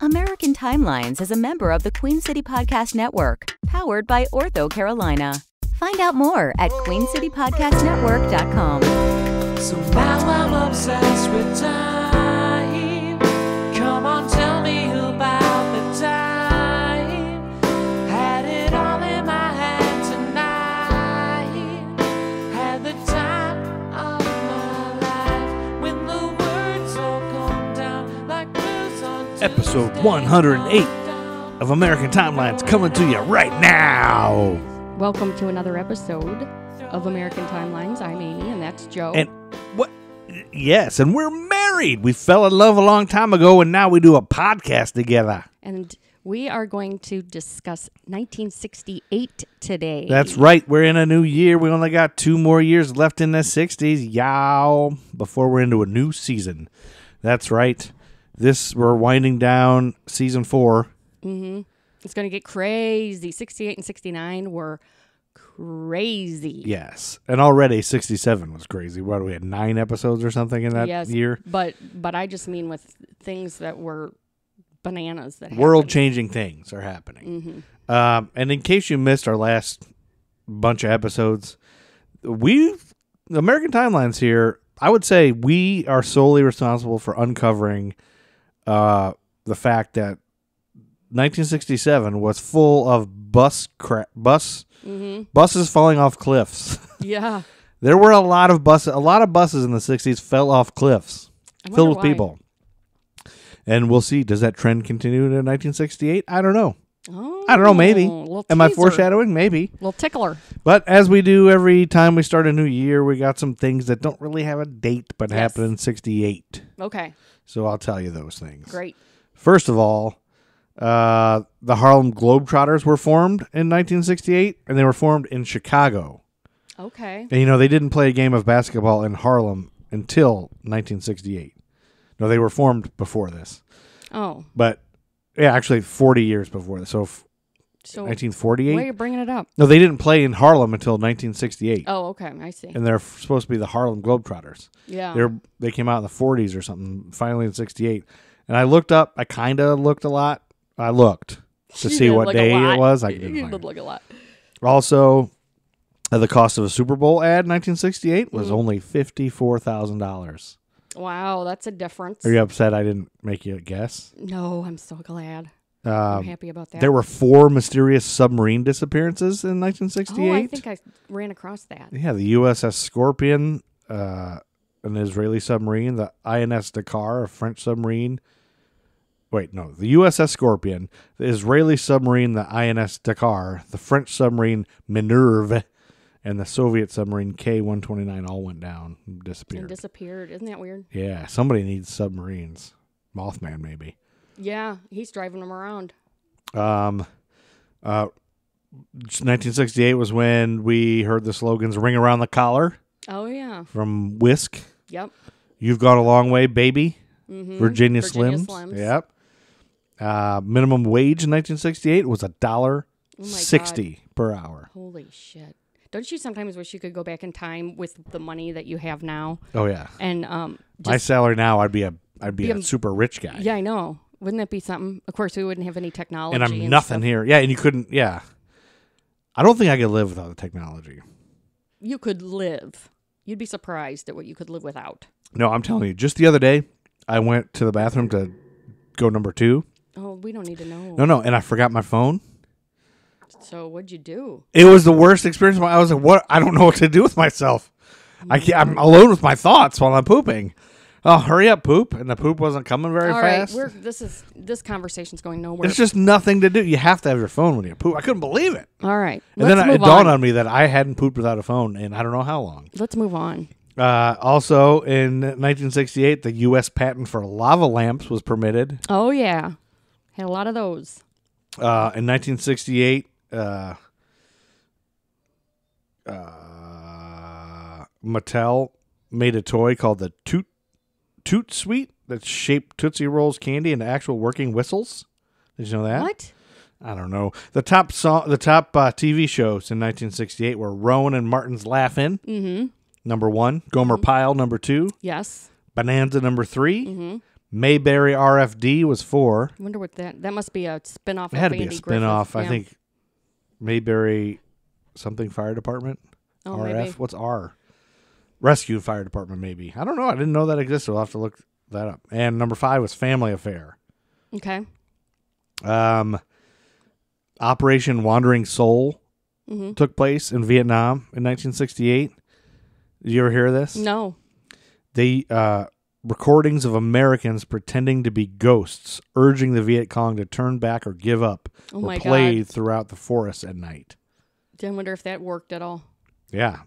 American Timelines is a member of the Queen City Podcast Network, powered by Ortho Carolina. Find out more at queencitypodcastnetwork.com. So now I'm obsessed with time. Episode 108 of American Timelines coming to you right now. Welcome to another episode of American Timelines. I'm Amy, and that's Joe. And what? Yes, and we're married. We fell in love a long time ago, and now we do a podcast together. And we are going to discuss 1968 today. That's right. We're in a new year. We only got two more years left in the 60s. Yow. Before we're into a new season. That's right. This, we're winding down season four. It's going to get crazy. 68 and 69 were crazy. Yes. And already 67 was crazy. What, we had nine episodes or something in that yes, year? But but I just mean with things that were bananas that world happened. changing things are happening. Um, and in case you missed our last bunch of episodes, we American Timelines here. I would say we are solely responsible for uncovering uh, the fact that 1967 was full of bus cra- bus buses falling off cliffs. Yeah. there were a lot of buses. A lot of buses in the 60s fell off cliffs, filled with why. people. And we'll see. Does that trend continue to 1968? I don't know. Oh, I don't know. Maybe. Am I foreshadowing? Maybe. Little tickler. But as we do every time we start a new year, we got some things that don't really have a date, but Yes. happened in '68. Okay. So I'll tell you those things. Great. First of all, uh, the Harlem Globetrotters were formed in 1968, and they were formed in Chicago. Okay. And you know they didn't play a game of basketball in Harlem until 1968. No, they were formed before this, Oh, but yeah, actually 40 years before this. So f- so 1948. why are you bringing it up? No, they didn't play in Harlem until 1968, Oh, okay. I see. and they're f- supposed to be the Harlem Globetrotters. Yeah. They're they came out in the 40s or something. Finally in '68, and I looked up. I kind of looked a lot. I looked to You see did what look a day lot. it was. I didn't did find it. look a lot. Also, uh, the cost of a Super Bowl ad in 1968 Mm-hmm. was only fifty-four thousand dollars. Wow, that's a difference. Are you upset I didn't make you a guess? No, I'm so glad. I'm Um, happy about that. there were four mysterious submarine disappearances in 1968. Oh, I think I ran across that. Yeah, the USS Scorpion, uh, an Israeli submarine, the INS Dakar, a French submarine. Wait, no, the USS Scorpion, the Israeli submarine, the INS Dakar, the French submarine Minerve, and the Soviet submarine K 129 all went down, And disappeared. disappeared. Isn't that weird? yeah, somebody needs submarines. Mothman, maybe. Yeah, he's driving them around. Um, uh, 1968 was when we heard the slogans "Ring around the collar" Oh yeah. from Wisk. Yep. You've gone a long way, baby. Mm-hmm. Virginia, Virginia Slims. Slims. Yep. Uh, minimum wage in 1968 was a dollar Oh sixty per hour. Holy shit. Don't you sometimes wish you could go back in time with the money that you have now Oh yeah. and um My salary now, I'd be a I'd be, Be a, a- super rich guy. Yeah, I know. Wouldn't that be something? Of course we wouldn't have any technology. and I'm nothing stuff. here. Yeah, and you couldn't. Yeah. I don't think I could live without the technology. You could live. You'd be surprised at what you could live without. No, I'm telling you. Just the other day, I went to the bathroom to go number two. Oh, we don't need to know. No, no, and I forgot my phone. So what'd you do? It was the worst experience. I was like, "What? I don't know what to do with myself. I can't, I'm alone with my thoughts while I'm pooping. Oh, hurry up, poop!" And the poop wasn't coming very All right, fast. we're this is this conversation's going nowhere. It's just nothing to do. You have to have your phone when you poop. I couldn't believe it. All right. And let's then it move dawned on. on me that I hadn't pooped without a phone in I don't know how long. Let's move on. Uh, also, in 1968, the U.S. patent for lava lamps was permitted. Oh yeah, had a lot of those. Uh, in 1968, uh, uh, Mattel made a toy called the Toot Toot Sweet that shaped Tootsie Rolls candy into actual working whistles. Did you know that? What? I don't know. The top song, the top uh, TV shows in 1968 were Rowan and Martin's Laugh-In, Mm-hmm. number one. Gomer Pyle, number two. Yes. Bonanza, number 3 Mm-hmm. Mayberry RFD was four. I wonder what that that must be a spin-off It of had to be a Andy spin off. Griffith. I think Mayberry something fire department. Oh, RF. maybe. What's R? Rescue fire department, maybe. I don't know. I didn't know that existed. We'll have to look that up. And number five was Family Affair. Okay. Um, Operation Wandering Soul Mm-hmm. took place in Vietnam in 1968. Did you ever hear of this? No. They uh, recordings of Americans pretending to be ghosts, urging the Viet Cong to turn back or give up, Oh were played god. throughout the forest at night. I wonder if that worked at all. Yeah.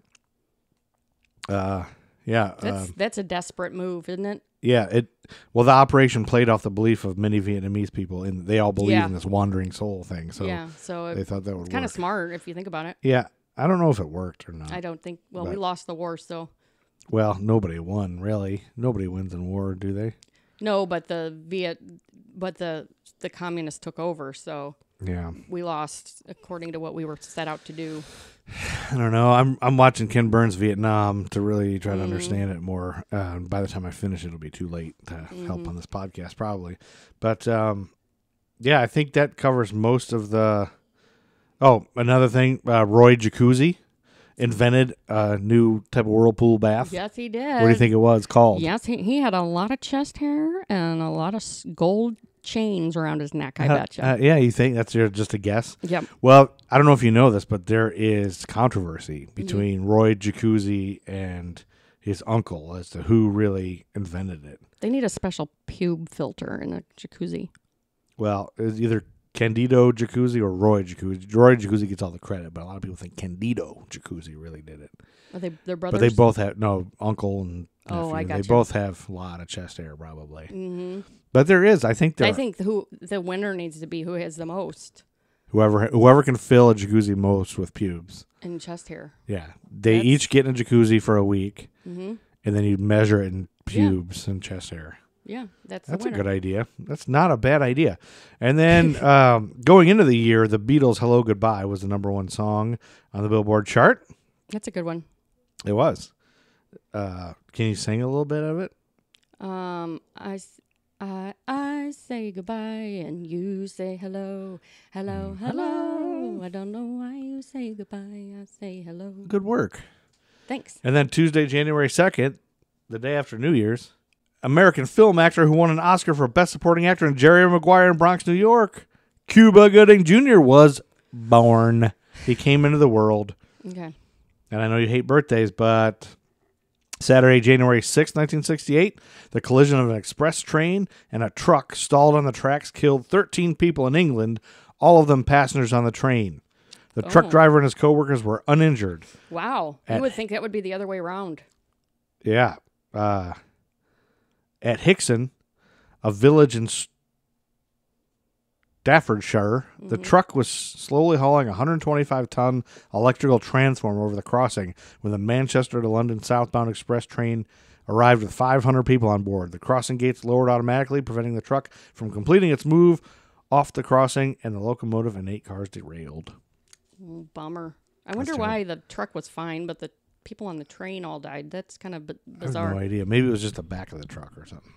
Uh, yeah. That's uh, that's a desperate move, isn't it? yeah. It. Well, the operation played off the belief of many Vietnamese people, and they all believe Yeah. in this wandering soul thing. So yeah. So they thought that would kind work. of smart if you think about it. Yeah. I don't know if it worked or not. I don't think. Well, we But- lost the war, so Well, nobody won really. Nobody wins in war, do they? no. But the Viet, but the the communists took over, so Yeah. we lost according to what we were set out to do. I don't know. I'm I'm watching Ken Burns Vietnam to really try Mm-hmm. to understand it more. Uh, by the time I finish, it'll be too late to Mm-hmm. help on this podcast, probably. But um, yeah, I think that covers most of the. Oh, another thing, uh, Roy Jacuzzi invented a new type of whirlpool bath. Yes, he did. What do you think it was called? Yes, he, he had a lot of chest hair and a lot of gold chains around his neck. I Uh, betcha. uh, yeah, you think that's your, just a guess? yep. Well, I don't know if you know this, but there is controversy Mm-hmm. between Roy Jacuzzi and his uncle as to who really invented it. They need a special pube filter in a jacuzzi. Well, it's either Candido Jacuzzi or Roy Jacuzzi. Roy Jacuzzi gets all the credit, but a lot of people think Candido Jacuzzi really did it. Are they they're But they both have no uncle and Oh, I nephew. They gotcha. both have a lot of chest hair, probably. hmm But there is, I think, there I think who the winner needs to be who has the most whoever whoever can fill a jacuzzi most with pubes. in chest hair. Yeah, they That's- each get in a jacuzzi for a week, hmm and then you measure it in Yeah. pubes and chest hair. Yeah, that's That's a good idea. That's not a bad idea. And then um, going into the year, the Beatles' "Hello Goodbye" was the number one song on the Billboard chart. That's a good one. It was. Uh, can you sing a little bit of it? Um, I, I, I say goodbye and you say hello, hello, Mm. hello. I don't know why you say goodbye. I say hello. Good work. Thanks. And then Tuesday, January second, the day after New Year's, American film actor who won an Oscar for Best Supporting Actor in Jerry Maguire in Bronx, New York, Cuba Gooding Jr. was born. He came into the world. Okay. And I know you hate birthdays, but Saturday, January sixth, 1968, the collision of an express train and a truck stalled on the tracks killed 13 people in England, all of them passengers on the train. The truck Oh. driver and his coworkers were uninjured. Wow. You would think that would be the other way around. Yeah. Uh, at Hixon, a village in Staffordshire, the truck was slowly hauling a 125 ton electrical transformer over the crossing when the Manchester to London southbound express train arrived with 500 people on board. The crossing gates lowered automatically, preventing the truck from completing its move off the crossing, and the locomotive and eight cars derailed. Mm, Bummer. I wonder why the truck was fine, but the people on the train all died. That's kind of b- I have bizarre. no idea. Maybe it was just the back of the truck or something.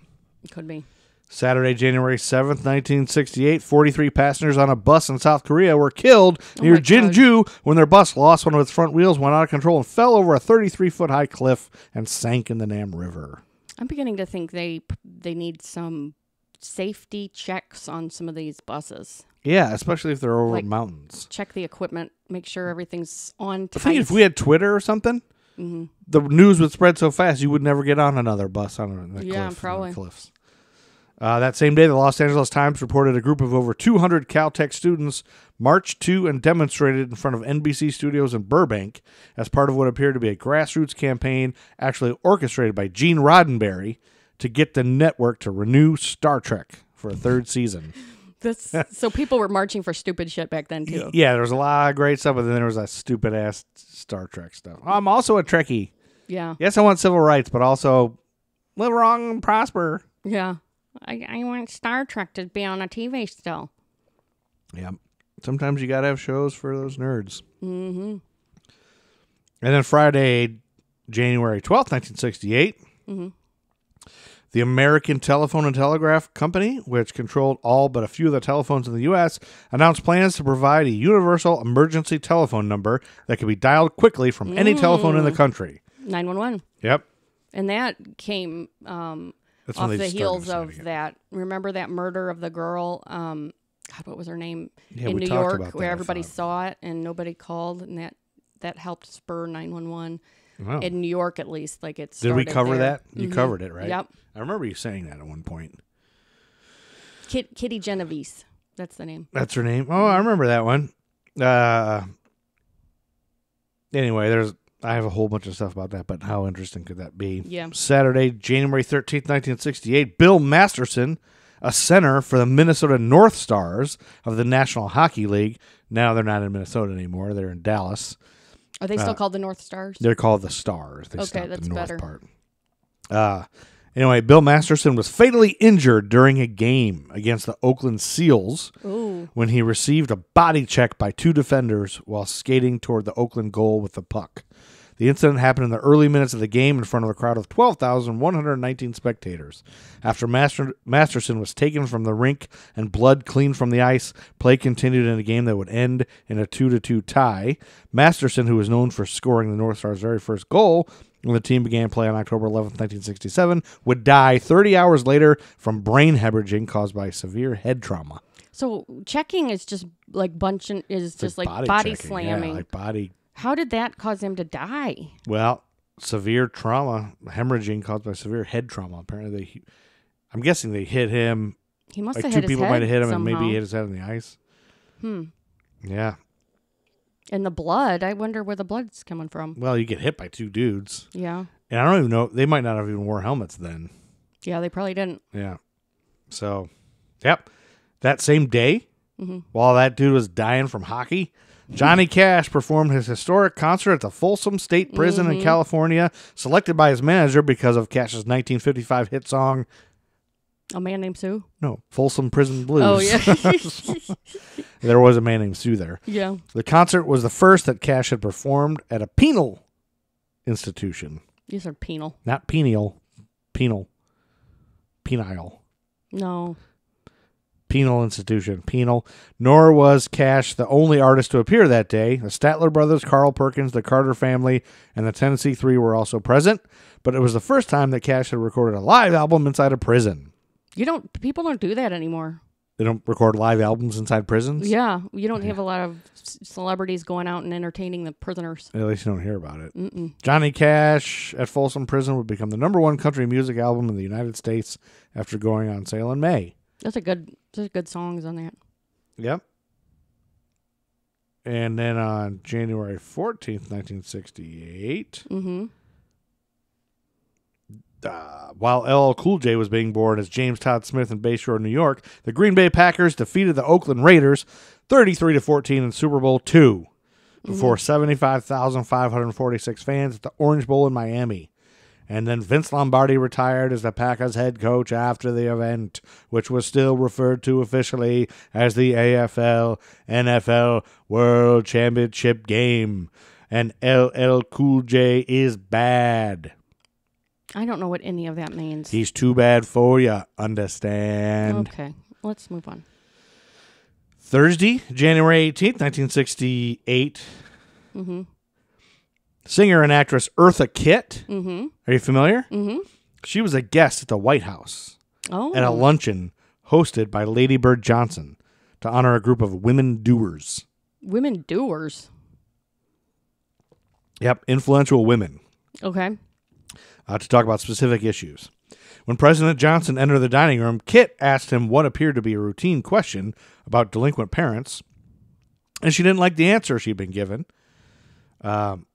Could be. Saturday, January 7th, 1968, 43 passengers on a bus in South Korea were killed near Oh God. Jinju when their bus lost one of its front wheels, went out of control, and fell over a 33 foot high cliff and sank in the Nam River. I'm beginning to think they they need some safety checks on some of these buses. Yeah, especially if they're over Like- mountains. Check the equipment, make sure everything's on I think if we had Twitter or something, Mhm. the news would spread so fast you would never get on another bus on the, Yeah, cliff, probably. cliffs. Uh, that same day, the Los Angeles Times reported a group of over 200 Caltech students marched to and demonstrated in front of NBC studios in Burbank as part of what appeared to be a grassroots campaign actually orchestrated by Gene Roddenberry to get the network to renew Star Trek for a third season. This, so people were marching for stupid shit back then too. Yeah, there was a lot of great stuff, but then there was that stupid ass Star Trek stuff. I'm also a Trekkie. Yeah, Yes, I want civil rights, but also live long and prosper. yeah. I, I want Star Trek to be on a TV still. Yeah. Sometimes you got to have shows for those nerds. Mm-hmm. And then Friday, January 12th, 1968, Mhm. The American Telephone and Telegraph Company, which controlled all but a few of the telephones in the U.S., announced plans to provide a universal emergency telephone number that could be dialed quickly from any telephone in Mm. the country. 911. Yep. And that came um, That's off the heels of that. Remember that murder of the girl? Um, God, what was her name? Yeah, in New York, where everybody saw it and nobody called, and that that helped spur 911 Wow. in New York, at least. Like it's. Did we cover that? You covered it, right? Mm-hmm. Yep. I remember you saying that at one point. Kit, Kitty Genovese. That's the name. That's her name. Oh, I remember that one. Uh, anyway, there's I have a whole bunch of stuff about that, but how interesting could that be? Yeah. Saturday, January 13th, 1968, Bill Masterson, a center for the Minnesota North Stars of the National Hockey League. Now they're not in Minnesota anymore. They're in Dallas. Are they still Uh, called the North Stars? They're called the Stars. They Okay, that's the north better. part. Uh, anyway, Bill Masterson was fatally injured during a game against the Oakland Seals Ooh. When he received a body check by two defenders while skating toward the Oakland goal with the puck. The incident happened in the early minutes of the game in front of a crowd of 12,119 spectators. After Master- Masterson was taken from the rink and blood cleaned from the ice, play continued in a game that would end in a 2 to 2 tie. Masterson, who was known for scoring the North Stars' very first goal when the team began play on October 11th, 1967, would die 30 hours later from brain hemorrhaging caused by severe head trauma. So checking is just like bunching is just like body, checking, yeah, slamming. like body How did that cause him to die? Well, severe trauma, hemorrhaging caused by severe head trauma. Apparently, they, I'm guessing they hit him. He must Like have two hit his people might have hit him, somehow. and maybe he hit his head on the ice. Hmm. Yeah. And the blood, I wonder where the blood's coming from. Well, you get hit by two dudes, Yeah. and I don't even know. They might not have even wore helmets then. Yeah, they probably didn't. Yeah. So, yep. That same day, Mm-hmm. while that dude was dying from hockey, Johnny Cash performed his historic concert at the Folsom State Prison Mm-hmm. in California, selected by his manager because of Cash's 1955 hit song A man named Sue? No, Folsom Prison Blues. Oh, yeah. there was a man named Sue there. yeah. The concert was the first that Cash had performed at a penal institution, These are penal. not penial. penal, penile, No. Penal institution, penal. Nor was Cash the only artist to appear that day. The Statler brothers, Carl Perkins, the Carter family, and the Tennessee Three were also present. But it was the first time that Cash had recorded a live album inside a prison. You don't, people don't do that anymore. They don't record live albums inside prisons. Yeah. You don't have a lot of c- celebrities going out and entertaining the prisoners. At least you don't hear about it. Mm-mm. Johnny Cash at Folsom Prison would become the number one country music album in the United States after going on sale in May. That's a good, there's good songs on that. Yep. And then on January 14th, 1968, Mm-hmm. uh, while LL Cool J was being born as James Todd Smith in Bayshore, New York, the Green Bay Packers defeated the Oakland Raiders 33 to 14 in Super Bowl 2 before 75,546 fans at the Orange Bowl in Miami. And then Vince Lombardi retired as the Packers head coach after the event, which was still referred to officially as the AFL NFL World Championship game. And LL Cool J is bad. I don't know what any of that means. He's too bad for you, understand? okay. Let's move on. Thursday, January 18th, 1968. Mm-hmm. Singer and actress Eartha Kitt. Mm-hmm. Are you familiar? Mm-hmm. She was a guest at the White House Oh. at a luncheon hosted by Lady Bird Johnson to honor a group of women doers. Women doers. Yep, influential women Okay. uh, to talk about specific issues. When President Johnson entered the dining room, Kitt asked him what appeared to be a routine question about delinquent parents, and she didn't like the answer she'd been given. Um,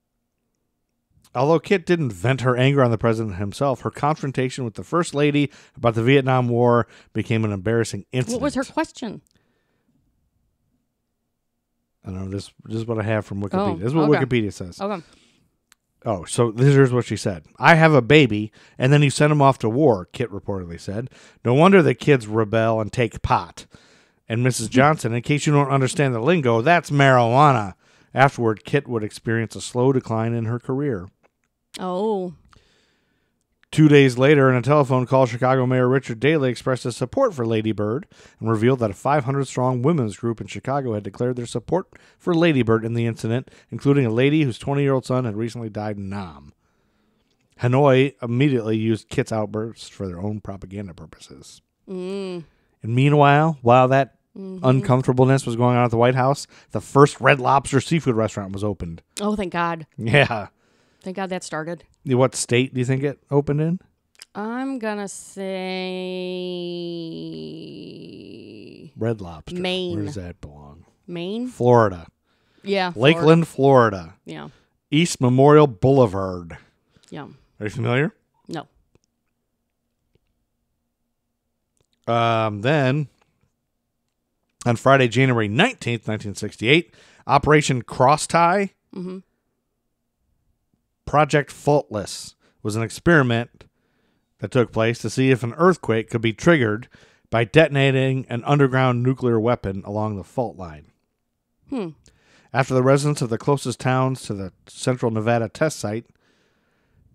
although Kitt didn't vent her anger on the president himself, her confrontation with the First Lady about the Vietnam War became an embarrassing incident. What was her question? I don't know. This, this is what I have from Wikipedia. Oh, this is what okay. Wikipedia says. Okay. Oh, so this is what she said. I have a baby, and then you send him off to war, Kitt reportedly said. No wonder the kids rebel and take pot. And Mrs. Hmm. Johnson, in case you don't understand the lingo, that's marijuana. Afterward, Kitt would experience a slow decline in her career. Oh. Two days later, in a telephone call, Chicago Mayor Richard Daley expressed his support for Lady Bird and revealed that a 500 strong women's group in Chicago had declared their support for Lady Bird in the incident, including a lady whose 20 year old son had recently died in Nam. Hanoi immediately used Kitt's outbursts for their own propaganda purposes. Mm. And meanwhile, while that Mm-hmm. uncomfortableness was going on at the White House, the first Red Lobster seafood restaurant was opened. Oh, thank God. Yeah. Thank God that started. What state do you think it opened in? I'm gonna say Red Lobster. Maine. Where does that belong? Maine. Florida. Yeah. Florida. Lakeland, Florida. Yeah. East Memorial Boulevard. Yeah. Are you familiar? No. Um, then, on Friday, January 19th, 1968, Operation Cross Tie, Mm-hmm. Project Faultless, was an experiment that took place to see if an earthquake could be triggered by detonating an underground nuclear weapon along the fault line. Hmm. After the residents of the closest towns to the Central Nevada test site,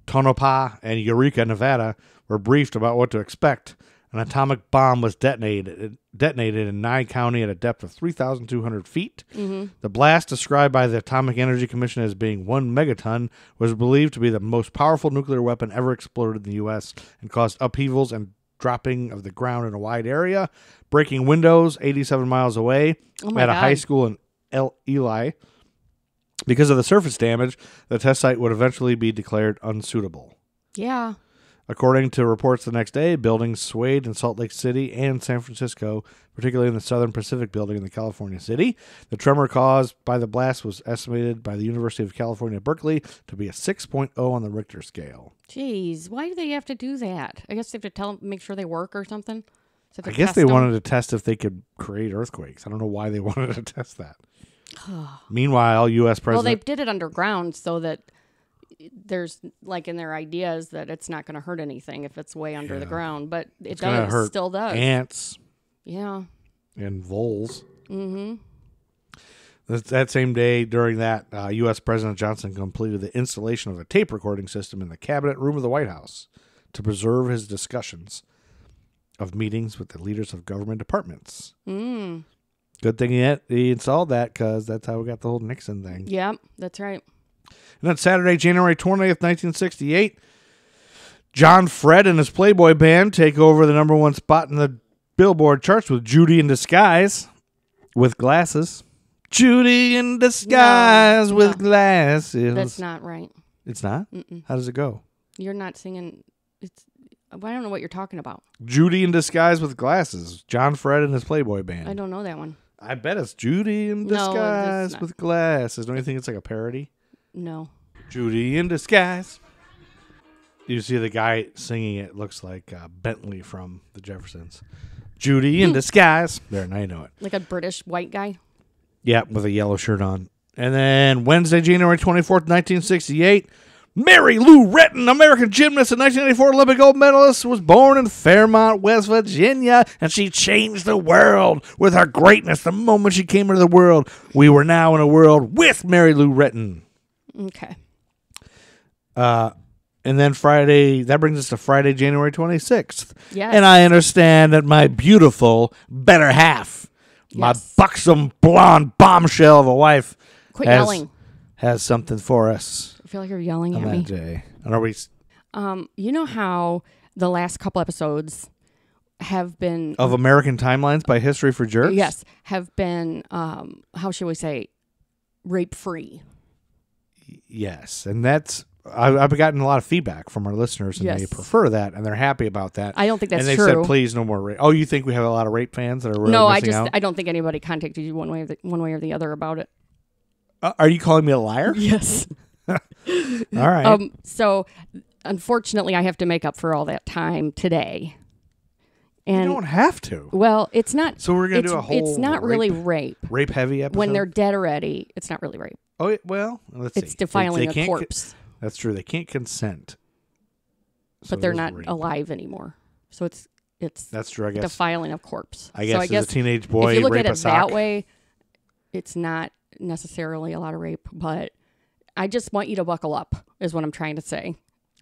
Tonopah and Eureka, Nevada, were briefed about what to expect, an atomic bomb was detonated detonated in Nye County at a depth of 3,200 feet. Mm-hmm. The blast, described by the Atomic Energy Commission as being one megaton, was believed to be the most powerful nuclear weapon ever exploded in the U.S. and caused upheavals and dropping of the ground in a wide area, breaking windows 87 miles away Oh at a high school in El Ely. Because of the surface damage, the test site would eventually be declared unsuitable. Yeah. According to reports the next day, buildings swayed in Salt Lake City and San Francisco, particularly in the Southern Pacific building in the California city. The tremor caused by the blast was estimated by the University of California, Berkeley, to be a 6.0 on the Richter scale. Jeez, why do they have to do that? I guess they have to tell make sure they work or something. So I guess they they 'em? wanted to test if they could create earthquakes. I don't know why they wanted to test that. Meanwhile, U.S. President. Well, they did it underground so that there's like in their ideas that it's not going to hurt anything if it's way under the ground, but it it's does. hurt Still does. ants yeah. and voles. Mm-hmm. That, that same day, during that, uh, U.S. President Johnson completed the installation of a tape recording system in the cabinet room of the White House to preserve his discussions of meetings with the leaders of government departments. Mm. Good thing he, he installed that because that's how we got the whole Nixon thing. Yep. That's right. And then Saturday, January 20th, 1968, John Fred and his Playboy band take over the number one spot in the Billboard charts with Judy in Disguise with glasses. Judy in disguise No, with no. glasses. That's not right. It's not? Mm-mm. How does it go? You're not singing. It's. I don't know what you're talking about. Judy in disguise with glasses. John Fred and his Playboy band. I don't know that one. I bet it's Judy in disguise not. with glasses. Don't you think it's like a parody? No. Judy in disguise. You see the guy singing it looks like uh, Bentley from the Jeffersons. Judy in disguise. There, now you know it. Like a British white guy. Yeah, with a yellow shirt on. And then Wednesday, January 24th, 1968, Mary Lou Retton, American gymnast and 1984 Olympic gold medalist, was born in Fairmont, West Virginia, and she changed the world with her greatness the moment she came into the world. We were now in a world with Mary Lou Retton. Okay. Uh, and then Friday, that brings us to Friday, January 26th. Yes. And I understand that my beautiful better half, my buxom blonde bombshell of a wife, Quit has, yelling. has something for us I feel like you're yelling at that me. day. And are we? Um, you know how the last couple episodes have been Of American Timelines by History for Jerks? yes have been um how should we say rape free. Yes. And that's, I, I've gotten a lot of feedback from our listeners, and they prefer that, and they're happy about that. I don't think that's true. and they true. said, please, no more rape. Oh, you think we have a lot of rape fans that are really no, I just out? I don't think anybody contacted you one way or the, one way or the other about it. Uh, are you calling me a liar? Yes. All right. Um. So, unfortunately, I have to make up for all that time today. And you don't have to. well, it's not. So we're gonna do a whole. It's not rape, really rape. rape heavy episode. When they're dead already, it's not really rape. Oh well, let's It's see. Defiling they a can't corpse, that's true. They can't consent. So but they're not rape. alive anymore. So it's it's That's true. I guess. defiling a corpse. I guess, so I as guess a teenage boy, if you look rape at a it that way, it's not necessarily a lot of rape. But I just want you to buckle up, is what I'm trying to say.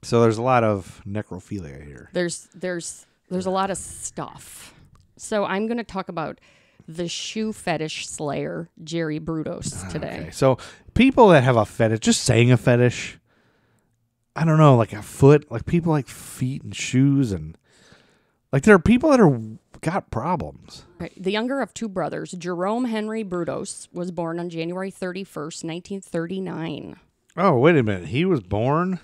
So there's a lot of necrophilia here. There's there's there's a lot of stuff. So I'm going to talk about the shoe fetish slayer Jerry Brudos ah, today. Okay. So people that have a fetish, just saying a fetish, I don't know, like a foot, like people like feet and shoes and like there are people that are got problems. Right. The younger of two brothers, Jerome Henry Brudos, was born on January 31st, 1939. Oh, wait a minute. He was born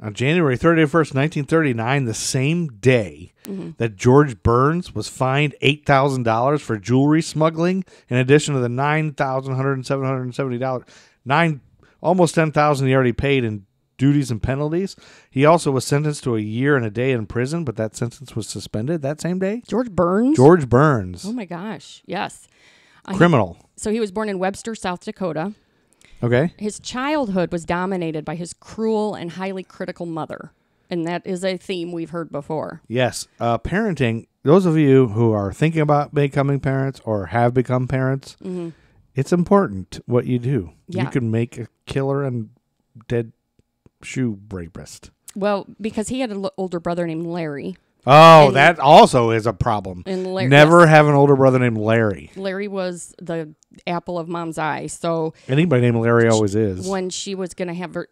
on January 31st, 1939, the same day mm-hmm. that George Burns was fined $8,000 for jewelry smuggling, in addition to the $9,170, nine, almost 10000 he already paid in duties and penalties. He also was sentenced to a year and a day in prison, but that sentence was suspended that same day. George Burns? George Burns, Oh my gosh. Yes. Uh, criminal. So he was born in Webster, South Dakota. Okay. His childhood was dominated by his cruel and highly critical mother. And that is a theme we've heard before. Yes, uh, parenting. Those of you who are thinking about becoming parents or have become parents, it's important what you do. Yeah. You can make a killer and dead shoe rapist. Well, because he had an older brother named Larry. Oh, And- that also is a problem. And Larry, Never have an older brother named Larry. Larry was the apple of mom's eye. So Anybody named Larry always is. when she was going to have her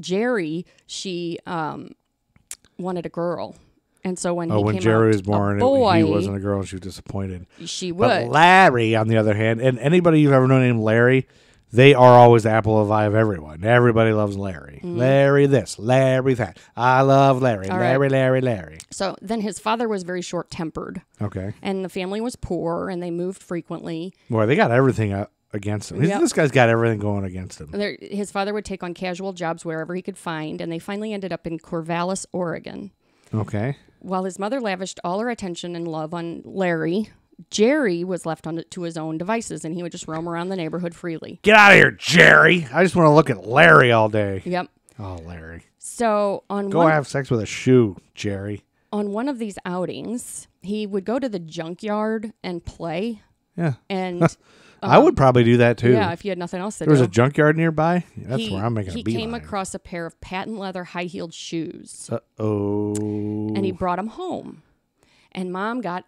Jerry, she um, wanted a girl. And so when oh, he when Jerry out was born, a it- boy, he wasn't a girl and she was disappointed. she But would. Larry, on the other hand, and anybody you've ever known named Larry, they are always the apple of the eye of everyone. Everybody loves Larry. Mm-hmm. Larry this, Larry that. I love Larry. All right. Larry, Larry, Larry. so then his father was very short tempered, Okay. and the family was poor, and they moved frequently. Boy, they got everything against him. Yep. This guy's got everything going against him. There, his father would take on casual jobs wherever he could find, and they finally ended up in Corvallis, Oregon. Okay. While his mother lavished all her attention and love on Larry, Jerry was left on to his own devices, and he would just roam around the neighborhood freely. Get out of here, Jerry. I just want to look at Larry all day. Yep. Oh, Larry. So on Go one, have sex with a shoe, Jerry. on one of these outings, he would go to the junkyard and play. Yeah. And I would probably do that too. yeah, if you had nothing else to there was a junkyard nearby. That's he, where I'm making he a beeline. came across a pair of patent leather high heeled shoes Uh oh. and he brought them home. And mom got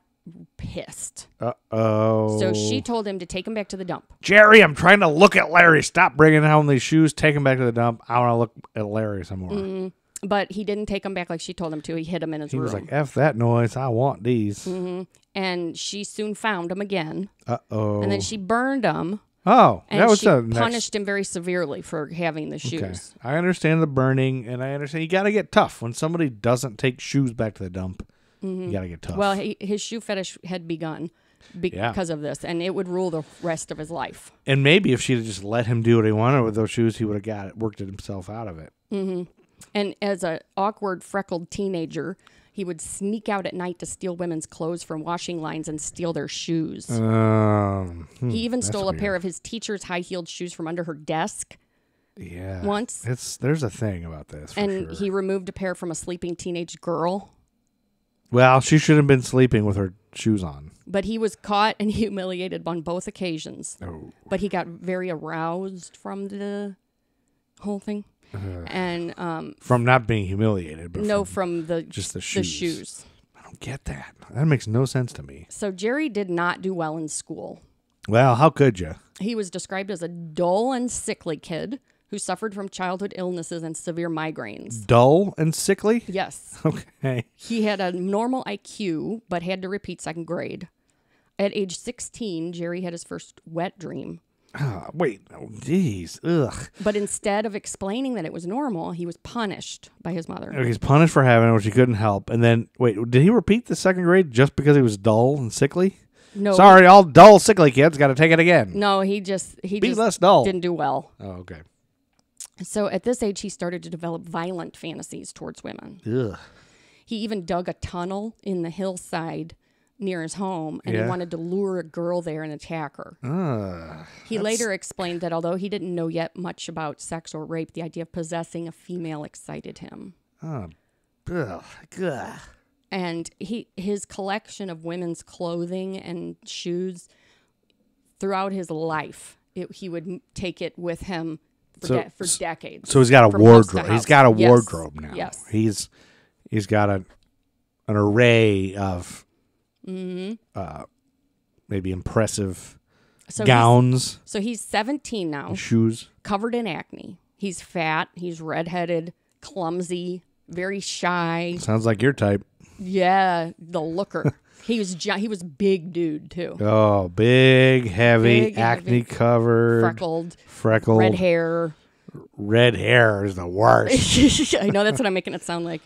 pissed. Uh oh. So she told him to take him back to the dump. Jerry, I'm trying to look at Larry. Stop bringing home these shoes. Take them back to the dump. I want to look at Larry some more. But he didn't take him back like she told him to. He hid him in his He room. He was like, "F that noise. I want these." and she soon found him again. Uh oh. And then she burned him. Oh, And that was she next. punished him very severely for having the shoes. Okay. I understand the burning, and I understand you got to get tough when somebody doesn't take shoes back to the dump. You got to get tough. Mm-hmm. Well, he, his shoe fetish had begun Yeah. because of this, and it would rule the rest of his life. and maybe if she'd just let him do what he wanted with those shoes, he would have got it, worked it himself out of it. Mm-hmm. And as a awkward, freckled teenager, he would sneak out at night to steal women's clothes from washing lines and steal their shoes. Um, hmm, he even stole a pair of his teacher's high-heeled shoes from under her desk, yeah. once. It's there's a thing about this. And sure. he removed a pair from a sleeping teenage girl. Well, she should have been sleeping with her shoes on. But he was caught and humiliated on both occasions. Oh. But he got very aroused from the whole thing. and um, From not being humiliated, but no, from, from the just the the shoes. shoes. I don't get that. That makes no sense to me. So Jerry did not do well in school. Well, how could you? He was described as a dull and sickly kid who suffered from childhood illnesses and severe migraines. Dull and sickly? Yes. Okay. He had a normal IQ, but had to repeat second grade. At age 16, Jerry had his first wet dream. Ah, wait. Oh, jeez. Ugh. But instead of explaining that it was normal, he was punished by his mother. He's punished for having it, which he couldn't help. And then, wait, did he repeat the second grade just because he was dull and sickly? No, Sorry, all dull, sickly kids got to take it again. no, he just he Be just less dull. didn't do well. Oh, okay. So at this age, he started to develop violent fantasies towards women. Ugh. He even dug a tunnel in the hillside near his home, and Yeah. he wanted to lure a girl there and attack her. Ugh. He later explained that although he didn't know yet much about sex or rape, the idea of possessing a female excited him. Oh, ugh. Ugh. And he his collection of women's clothing and shoes throughout his life, it, he would take it with him for, So- de- for decades. So he's got a from house to wardrobe. He's got a Yes. wardrobe now. Yes. He's he's got a an array of Mm-hmm. uh, maybe impressive So he's- gowns, So he's 17 now, shoes. covered in acne. He's fat. He's redheaded, clumsy, very shy. Sounds like your type. Yeah, the looker. He was gi- he was big dude too, Oh, big, heavy, Big, acne heavy, covered, freckled, freckled, red hair. Red hair is the worst. I know that's what I'm making it sound like.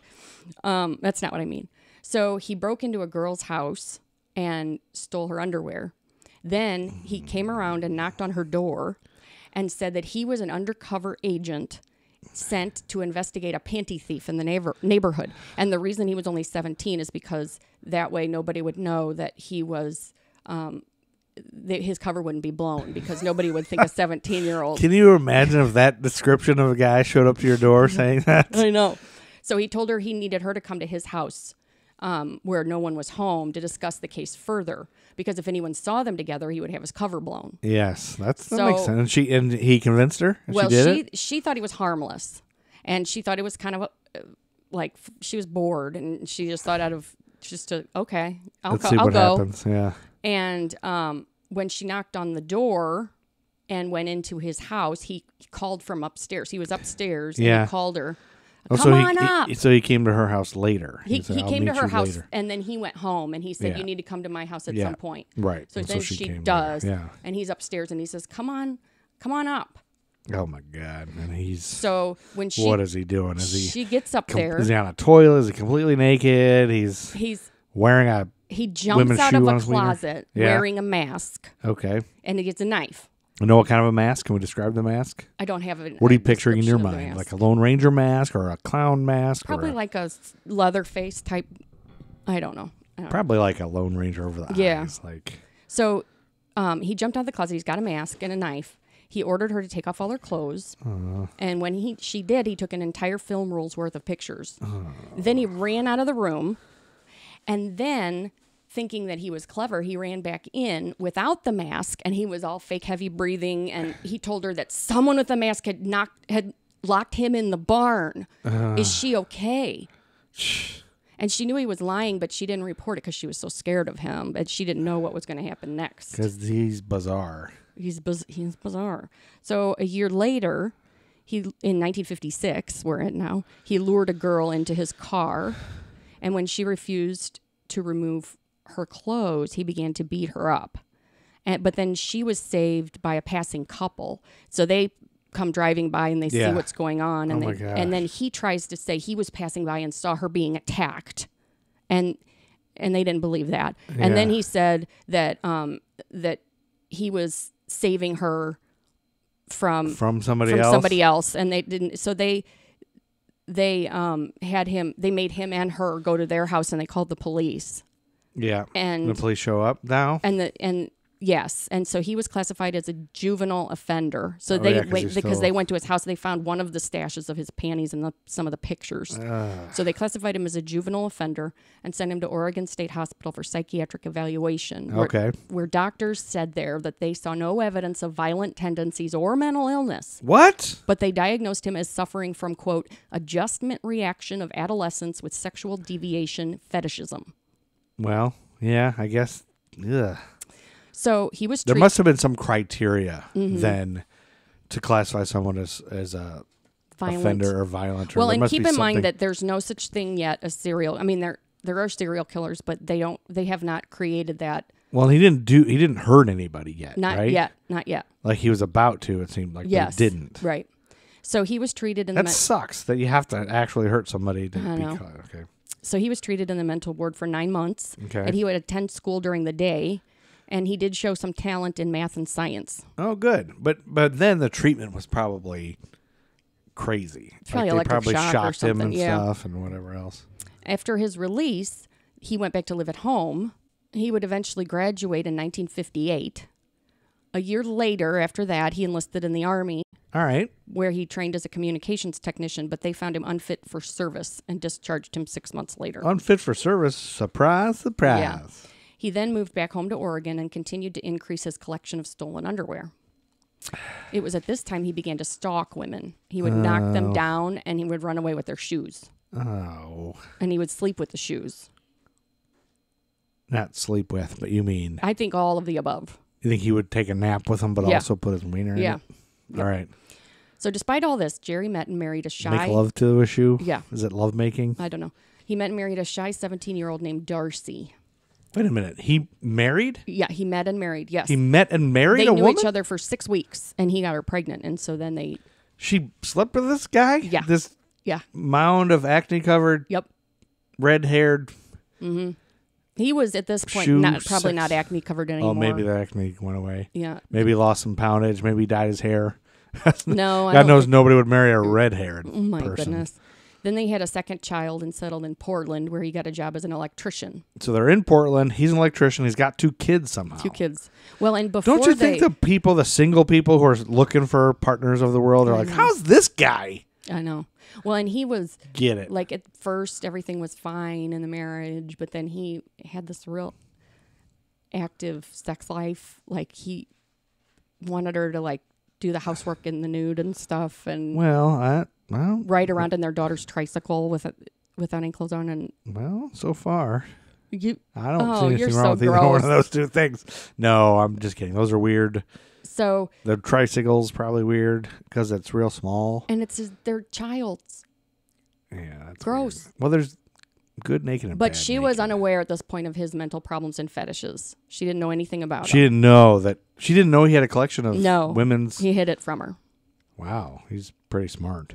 Um, that's not what I mean. So he broke into a girl's house and stole her underwear. Then he came around and knocked on her door and said that he was an undercover agent sent to investigate a panty thief in the neighbor- neighborhood. And the reason he was only 17 is because that way nobody would know that he was. Um, that his cover wouldn't be blown because nobody would think a 17 year old Can you imagine if that description of a guy showed up to your door saying that? I know. So he told her he needed her to come to his house um, where no one was home to discuss the case further because if anyone saw them together, he would have his cover blown. Yes, that's that So- makes sense. And she and he convinced her. Well, she did she she thought he was harmless, and she thought it was kind of a, uh, like she was bored, and she just thought out of just to okay, I'll, Let's go, see I'll what go. happens. Yeah. And um, when she knocked on the door and went into his house, he, called from upstairs. He was upstairs, and Yeah. he called her. Oh, Come so on he, up. so he came to her house later. He, said, he "I'll came to meet her you house later." and then he went home and he said, Yeah. You need to come to my house at Yeah. some point. Right. So and then she, she, came later. does. Yeah. And he's upstairs and he says, Come on, come on up. Oh my god. And he's So when she what is he doing? Is he she gets up com- there, is he on a toilet? Is he completely naked? He's he's wearing a he jumps out of a closet Yeah. wearing a mask okay. and he gets a knife. You know what kind of a mask? Can we describe the mask? I don't have it. What are you picturing in your mind? Like a Lone Ranger mask or a clown mask? probably or a, like a leather face type. I don't know. I don't know. probably like a Lone Ranger over the Yeah. eyes. Like So um, he jumped out of the closet. He's got a mask and a knife. He ordered her to take off all her clothes, uh-huh. and when he she did, he took an entire film roll's worth of pictures. Uh-huh. Then he ran out of the room, and then thinking that he was clever, he ran back in without the mask, and he was all fake heavy breathing. And he told her that someone with a mask had knocked had locked him in the barn. Uh-huh. Is she okay? And she knew he was lying, but she didn't report it because she was so scared of him, and she didn't know what was going to happen next. because he's bizarre. He's biz- he's bizarre. So a year later, he in 1956, we're at now. He lured a girl into his car, and when she refused to remove her clothes, he began to beat her up. And but then she was saved by a passing couple. So they come driving by and they Yeah. see what's going on, and Oh they, and then he tries to say he was passing by and saw her being attacked, and and they didn't believe that. And then he said that um that he was saving her from From somebody from else. somebody else, and they didn't. So they they um had him. They made him and her go to their house, and they called the police. Yeah. And the police show up now. and the and yes, and so he was classified as a juvenile offender. So Oh, they yeah, wait because still- they went to his house. They found one of the stashes of his panties and the, some of the pictures. Ah. So they classified him as a juvenile offender and sent him to Oregon State Hospital for psychiatric evaluation. where- Okay. where doctors said there that they saw no evidence of violent tendencies or mental illness. What? But they diagnosed him as suffering from, quote, adjustment reaction of adolescence with sexual deviation fetishism. Well, yeah, I guess. Ugh. So he was There must have been some criteria Mm-hmm. then to classify someone as as a violent. offender or violent. Or Well, and keep in mind that there's no such thing yet as serial. I mean, there there are serial killers, but they don't. They have not created that. Well, he didn't do. He didn't hurt anybody yet. Not right? yet. Not yet. Like he was about to. It seemed like Yes. didn't. Right. So he was treated in That the. men- sucks. That you have to actually hurt somebody to I be know. caught. Okay. so he was treated in the mental ward for nine months, Okay. and he would attend school during the day, and he did show some talent in math and science. Oh, good. But but then the treatment was probably crazy. probably like they probably shock shocked him and yeah. stuff and whatever else. After his release, he went back to live at home. He would eventually graduate in 1958. A year later, after that, he enlisted in the army. All right. where he trained as a communications technician, but they found him unfit for service and discharged him six months later. Unfit for service. Surprise, surprise. He then moved back home to Oregon and continued to increase his collection of stolen underwear. It was at this time he began to stalk women. He would knock them oh. down and he would run away with their shoes. Oh, And he would sleep with the shoes. not sleep with, but you mean I think all of the above. you think he would take a nap with them, but Yeah. also put his wiener in Yeah. it? All right. So despite all this, Jerry met and married a shy Make love to a shoe. Yeah. Is it love making? I don't know. He met and married a shy 17 year old named Darcy. Wait a minute. He married? Yeah, he met and married. Yes. He met and married they a knew woman. each other for six weeks and he got her pregnant. And so then they, She slept with this guy. Yeah. This yeah. mound of acne covered, Yep. red haired. Mhm. He was at this point Shoe not probably sex- not acne covered anymore. Oh, maybe the acne went away. Yeah. Maybe lost some poundage. Maybe he dyed his hair. No, I God knows think- nobody would marry a red haired Oh my person. goodness. Then they had a second child and settled in Portland where he got a job as an electrician. So they're in Portland. He's an electrician. He's got two kids somehow. Two kids. Well, and before Don't you they, think the people, the single people who are looking for partners of the world, are like, "How's this guy I know. Well, and he was get it?" like at first everything was fine in the marriage, but then he had this real active sex life. Like he wanted her to like do the housework in the nude and stuff, and well, I well, ride around in their daughter's tricycle with a, without any clothes on. And well, so far, you, I don't Oh, see anything wrong so with either one of those two things. No, I'm just kidding. Those are weird. so The tricycle's probably weird because it's real small. and it's their child's. Yeah, that's Gross. weird. Well, there's good naked and But she was unaware at this point of his mental problems and fetishes. She didn't know anything about She him. didn't know that. She didn't know he had a collection of No. women's. He hid it from her. wow, he's pretty smart.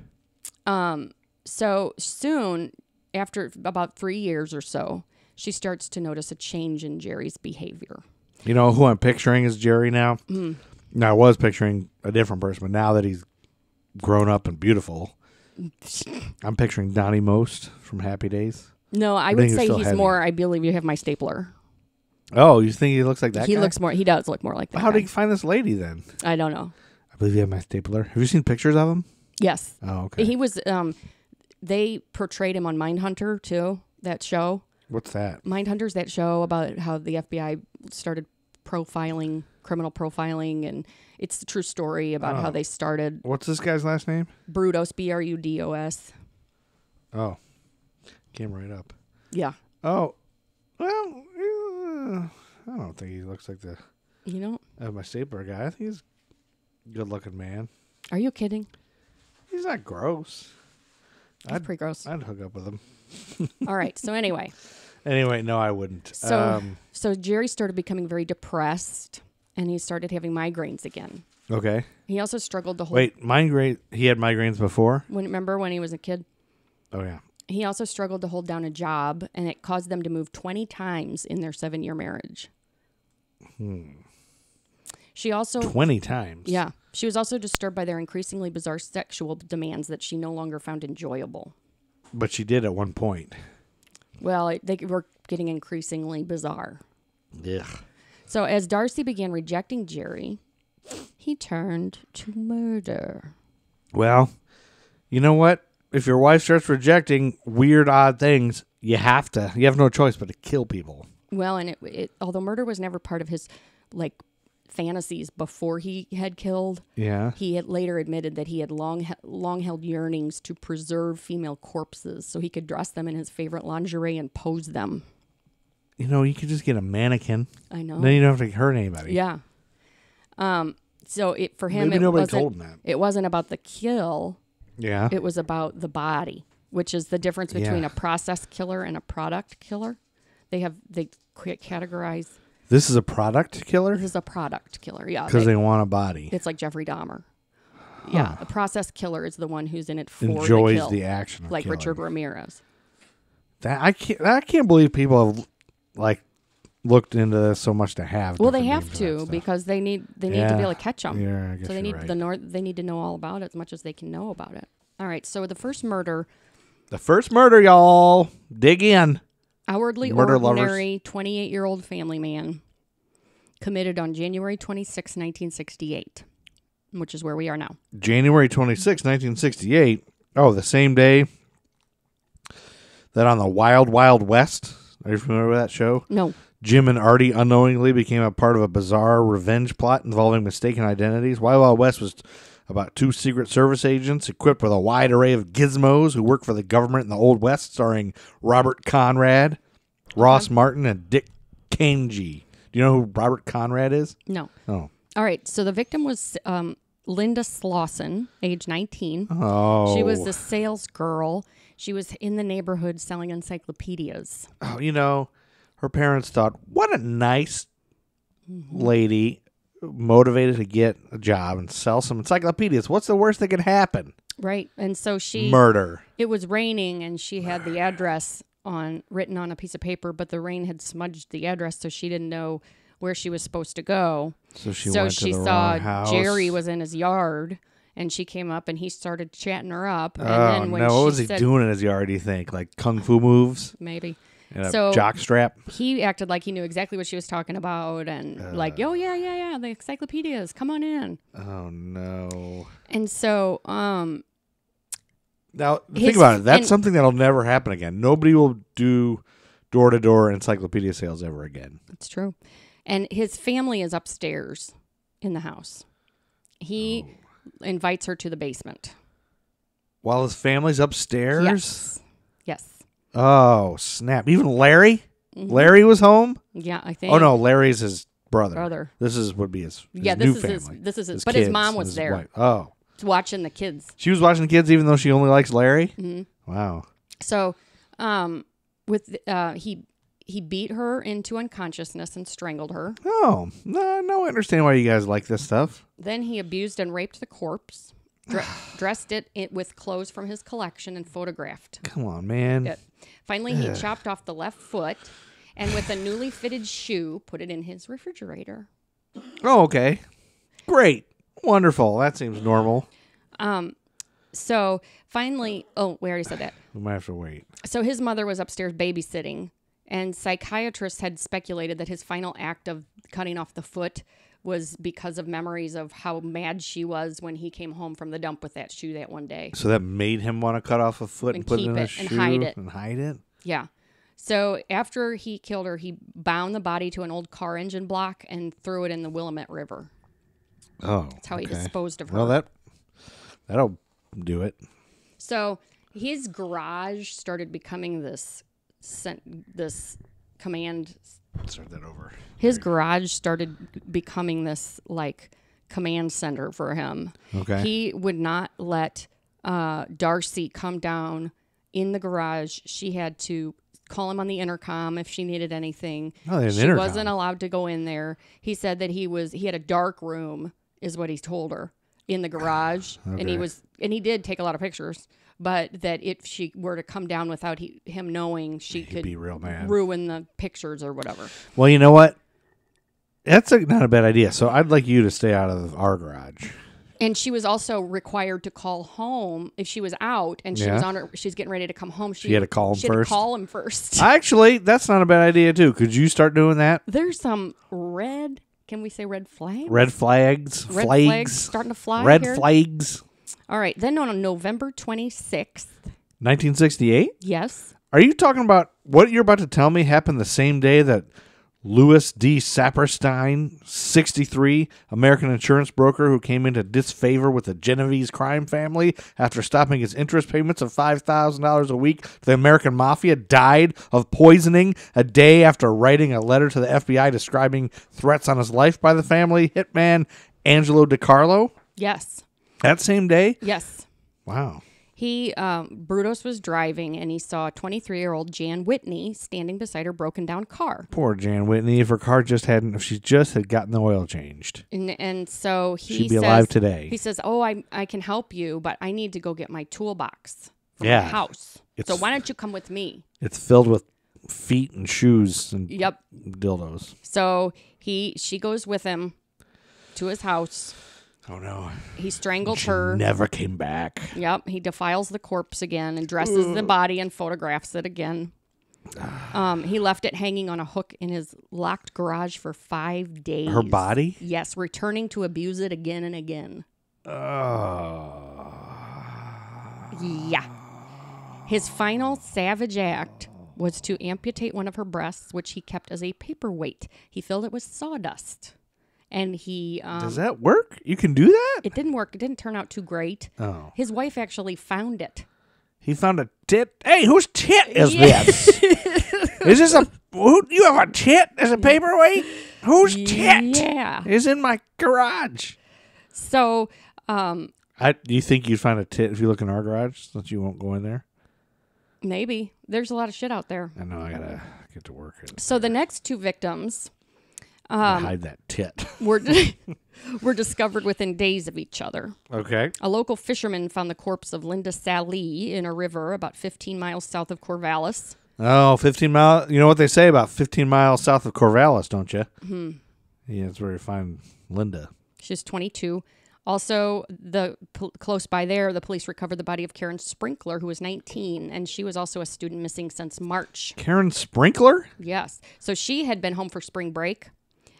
Um, so soon, after about three years or so, she starts to notice a change in Jerry's behavior. You know who I'm picturing is Jerry now. Mm. Now I was picturing a different person, but now that he's grown up and beautiful, I'm picturing Donny Most from Happy Days. No, I, think would say he's heavy. more. I believe you have my stapler. Oh, you think he looks like that? he guy? looks more. He does look more like that. How guy. did he find this lady then? I don't know. I believe you have my stapler. Have you seen pictures of him? Yes, Oh, okay. he was. Um, they portrayed him on Mindhunter too. That show, What's that? Mindhunter's that show about how the FBI started profiling, criminal profiling, and it's the true story about how Oh. they started. What's this guy's last name? Brudos, B R U D O S. Oh, came right up. Yeah, Oh, well, uh, I don't think he looks like the you know. uh, my stapler guy. I think he's a good-looking man. Are you kidding? He's not gross. That's pretty gross. I'd hook up with him. All right. So anyway, Anyway, no, I wouldn't. so um, so Jerry started becoming very depressed, and he started having migraines again. okay. He also struggled to hold. Wait, migraine. He had migraines before. When remember when he was a kid? Oh yeah. He also struggled to hold down a job, and it caused them to move twenty times in their seven-year marriage. Hmm. She also, Twenty times. yeah, she was also disturbed by their increasingly bizarre sexual demands that she no longer found enjoyable. But she did at one point. Well, it, they were getting increasingly bizarre. Ugh. So as Darcy began rejecting Jerry, he turned to murder. Well, you know what? If your wife starts rejecting weird, odd things, you have to. You have no choice but to kill people. Well, and it, it although murder was never part of his like fantasies before he had killed, Yeah. he had later admitted that he had long long held yearnings to preserve female corpses so he could dress them in his favorite lingerie and pose them. You know, you could just get a mannequin. I know. Then you don't have to hurt anybody. yeah. Um. So it for him Maybe it nobody wasn't told him that. it wasn't about the kill. Yeah. It was about the body, which is the difference between Yeah. a process killer and a product killer. They have they categorize this is a product killer this is a product killer. Yeah, because they- they want a body. it's like Jeffrey Dahmer. Yeah, a process killer is the one who's in it for Enjoys the, kill, the action. Of like killing. Richard Ramirez. That I can't. I can't believe people have like looked into this so much to have. Well, they have names for that to because they need they need to be able to catch them. Yeah, I guess so they need right. the north. they need to know all about it as much as they can know about it. All right, so the first murder, the first murder, y'all. Dig in. Outwardly Murder ordinary 28 year old family man, committed on January 26, 1968, which is where we are now. January 26, 1968. Oh, the same day that on the Wild Wild West. Are you familiar with that show? No, Jim and Artie unknowingly became a part of a bizarre revenge plot involving mistaken identities. Wild Wild West was about two Secret Service agents equipped with a wide array of gizmos who work for the government in the Old West, starring Robert Conrad, Ross Martin, and Dick Kanji. Do you know who Robert Conrad is? No. Oh. All right. So the victim was um, Linda Slawson, age 19. Oh. She was the sales girl. She was in the neighborhood selling encyclopedias. oh, you know, her parents thought, what a nice Mm-hmm. lady motivated to get a job and sell some encyclopedias. What's the worst that could happen? Right. And so she Murder. it was raining and she had the address on written on a piece of paper, but the rain had smudged the address so she didn't know where she was supposed to go. So she so went she to the saw wrong house. Jerry was in his yard and she came up and he started chatting her up. And Oh then when no! she What was he said, doing in his yard? Do you think like kung fu moves Maybe. And a So- jock strap? He acted like he knew exactly what she was talking about and like, oh yeah, yeah, yeah, the encyclopedias, come on in. Oh no! And so, um, Now think about it. That's and- something that'll never happen again. Nobody will do door to door encyclopedia sales ever again. It's true. And his family is upstairs in the house. He Oh. invites her to the basement. While his family's upstairs. Yes. Yes. Oh snap! Even Larry. Larry was home. Yeah, I think. Oh no, Larry's his brother. Brother. This is would be his, his Yeah, this is his- this is his- but his mom was his there. wife. Oh, Watching the kids. she was watching the kids, even though she only likes Larry. Mm-hmm. Wow. So, um, with uh, he he beat her into unconsciousness and strangled her. Oh no, no, I understand why you guys like this stuff. Then he abused and raped the corpse, dre- dressed it in, with clothes from his collection, and photographed Come on, man. it. Finally, he chopped off the left foot, and with a newly fitted shoe, put it in his refrigerator. Oh, okay. Great. Wonderful. That seems normal. Um, So finally, oh, we already said that. We might have to wait. So his mother was upstairs babysitting, and psychiatrists had speculated that his final act of cutting off the foot was because of memories of how mad she was when he came home from the dump with that shoe that one day. So that made him want to cut off a foot and, And put it in a shoe and hide it. and hide it. Yeah. So after he killed her, he bound the body to an old car engine block and threw it in the Willamette River. Oh, That's how he disposed of her. Well, that that'll do it. So his garage started becoming this sent this command Start that over. his garage started becoming this like command center for him. Okay. He would not let uh, Darcy come down in the garage. She had to call him on the intercom if she needed anything. Oh, they had an she intercom. wasn't allowed to go in there. He said that he was he had a dark room is what he told her in the garage and he Okay. was and he did take a lot of pictures but that if she were to come down without he, him knowing she He'd could be real mad. ruin the pictures or whatever Well, you know what? That's a, not a bad idea. So I'd like you to stay out of our garage. And she was also required to call home if she was out and she was on her. She's getting ready to come home. She, had to call him she had to first? call him first. Actually, that's not a bad idea too. Could you start doing that? There's some red. Can we say red flags? Red flags, Red flags, flags starting to fly. red here. flags. All right. Then on November 26th, 1968. yes, Are you talking about what you're about to tell me happened the same day that Louis D. Saperstein, 63, American insurance broker who came into disfavor with the Genovese crime family after stopping his interest payments of $5,000 a week to the American mafia, died of poisoning a day after writing a letter to the FBI describing threats on his life by the family hitman Angelo DeCarlo? yes, That same day? yes. Wow. He um, Brudos was driving and he saw 23 year old Jan Whitney standing beside her broken down car. Poor Jan Whitney. If her car just hadn't, if she just had gotten the oil changed. And, and so he She'd be says, alive today. He says, "Oh, I I can help you, but I need to go get my toolbox from Yeah. my house. It's- so why don't you come with me?" It's filled with feet and shoes and Yep. dildos. So he she goes with him to his house. Oh no. He strangled She her. never came back. Yep. He defiles the corpse again and dresses the body and photographs it again. Um, he left it hanging on a hook in his locked garage for five days. Her body? Yes, returning to abuse it again and again. Oh. Yeah. His final savage act was to amputate one of her breasts, which he kept as a paperweight. He filled it with sawdust, and he um, Does that work? You can do that? it didn't work. It didn't turn out too great. Oh. His wife actually found it. He found a tit. Hey, whose tit is Yeah. this? is this a who? You have a tit as a paperweight? Whose tit Yeah. is in my garage? So, um, I, do you think you'd find a tit if you look in our garage since you won't go in there? maybe there's a lot of shit out there. I know I gotta get to work So the next two victims hide that tit. were were discovered within days of each other. Okay. A local fisherman found the corpse of Linda Salee in a river about 15 miles south of Corvallis. Oh, 15 miles. You know what they say about 15 miles south of Corvallis, don't you? Mm-hmm. Yeah, that's where you find Linda. She's 22. Also, the pol- close by there, the police recovered the body of Karen Sprinker, who was 19, and she was also a student missing since March. Karen Sprinker? Yes, so she had been home for spring break,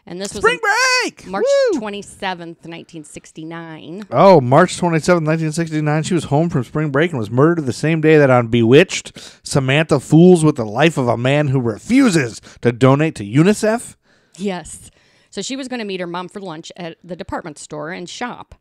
and this was Spring on break! March Woo! 27th, 1969. Oh, March 27, 1969, she was home from spring break and was murdered the same day that on Bewitched, Samantha fools with the life of a man who refuses to donate to UNICEF. Yes. So she was going to meet her mom for lunch at the department store and shop,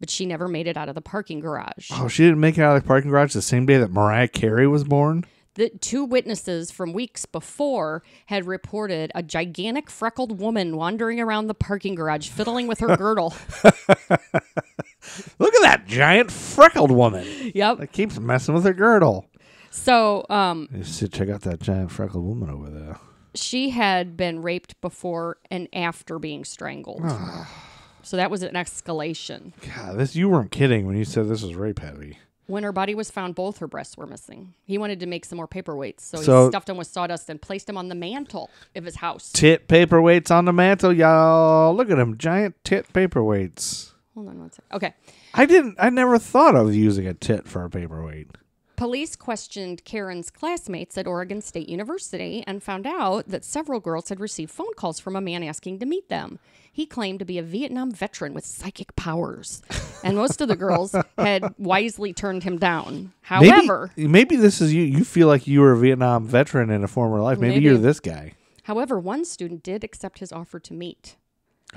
but she never made it out of the parking garage. Oh, she didn't make it out of the parking garage the same day that Mariah Carey was born? The two witnesses from weeks before had reported a gigantic freckled woman wandering around the parking garage fiddling with her girdle. Look at that giant freckled woman yep. that keeps messing with her girdle. So um, You should check out that giant freckled woman over there. she had been raped before and after being strangled. so that was an escalation. God, this you weren't kidding when you said this was rape heavy. When her body was found, both her breasts were missing. He wanted to make some more paperweights, so, So- he stuffed them with sawdust and placed them on the mantle of his house. Tit paperweights on the mantle, y'all. Look at them, giant tit paperweights. Hold on one second. Okay. I didn't. I never thought of using a tit for a paperweight. Police questioned Karen's classmates at Oregon State University and found out that several girls had received phone calls from a man asking to meet them. He claimed to be a Vietnam veteran with psychic powers, and most of the girls had wisely turned him down. However, maybe, maybe this is you. You feel like you were a Vietnam veteran in a former life. Maybe, Maybe. you're this guy. however, one student did accept his offer to meet.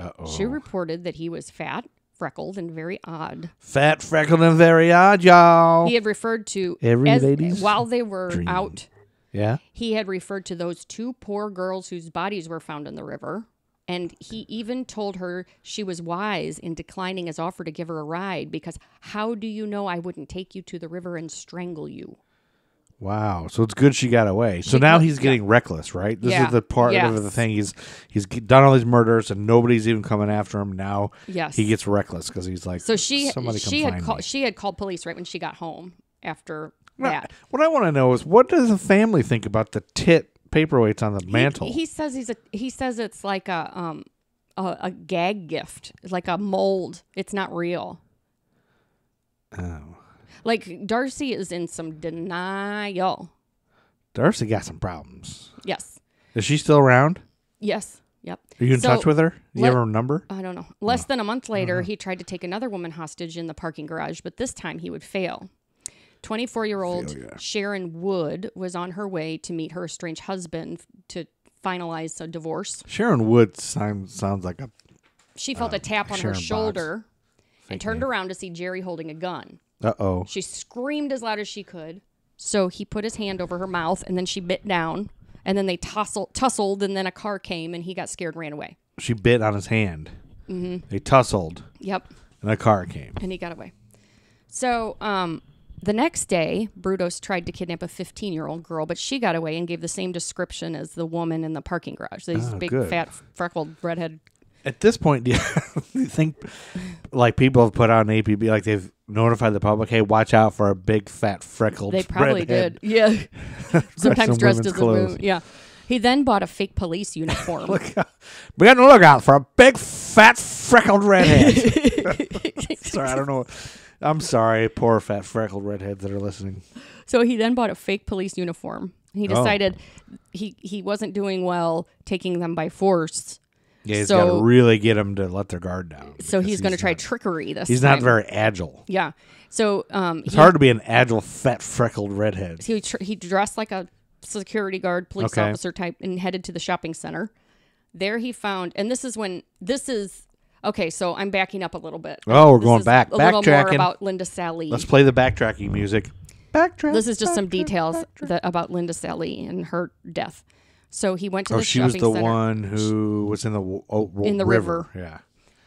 Uh oh. She reported that he was fat, freckled, and very odd. Fat, freckled, and very odd, y'all. He had referred to Every as- lady's while they were dream. out yeah. He had referred to those two poor girls whose bodies were found in the river. And he even told her she was wise in declining his offer to give her a ride because how do you know I wouldn't take you to the river and strangle you? Wow. So it's good she got away. So now he's getting reckless, right? This Yeah. is the part of the thing. He's he's done all these murders and nobody's even coming after him. Now Yes. he gets reckless because he's like, So she she had called me." she had called police right when she got home after Now, that. What I want to know is what does the family think about the tit paperweights on the mantle? He, he says he's a he says it's like a um a, a gag gift, like a mold. It's not real. oh. Like Darcy is in some denial. Darcy got some problems. Yes. Is she still around? Yes. Yep. Are you in So, touch with her? Do you let- have her number? I don't know. Less than a month later, he tried to take another woman hostage in the parking garage, but this time he would fail. 24 year old Sharon Wood was on her way to meet her estranged husband to finalize a divorce. Sharon Wood sounds sounds like a She felt a tap on Uh, Sharon her shoulder and turned around to see Jerry holding a gun. Uh oh. She screamed as loud as she could. So he put his hand over her mouth and then she bit down. And then they tussle, tussled, and then a car came and he got scared and ran away. She bit on his hand. Mm-hmm. They tussled, Yep. and a car came. and he got away. So um, the next day, Brudos tried to kidnap a 15 year old girl, but she got away and gave the same description as the woman in the parking garage. These Oh, big, good. fat, freckled redhead. At this point, do you, do you think like people have put out an APB, like they've notified the public, hey, watch out for a big fat freckled. They probably redhead did. Yeah. Sometimes dressed as a clothes. moon. Yeah. He then bought a fake police uniform. We Be on the lookout for a big fat freckled redhead. sorry, I don't know. I'm sorry, poor fat freckled redheads that are listening. so he then bought a fake police uniform. He Oh. decided he, he wasn't doing well taking them by force. Yeah, he's So- got to really get him to let their guard down. So because he's going to try trickery this He's time. not very agile. Yeah. So um, It's he, hard to be an agile, fat, freckled redhead. he he dressed like a security guard, police Okay. officer type, and headed to the shopping center. There he found, and this is when this is okay. So I'm backing up a little bit. Oh, we're This going back. A little more Backtracking. about Linda Salee. Let's play the backtracking music. Backtrack. this is just some details that, about Linda Salee and her death. So he went to Oh, the she shopping was the center. one who was in the w- oh, In the river. Yeah.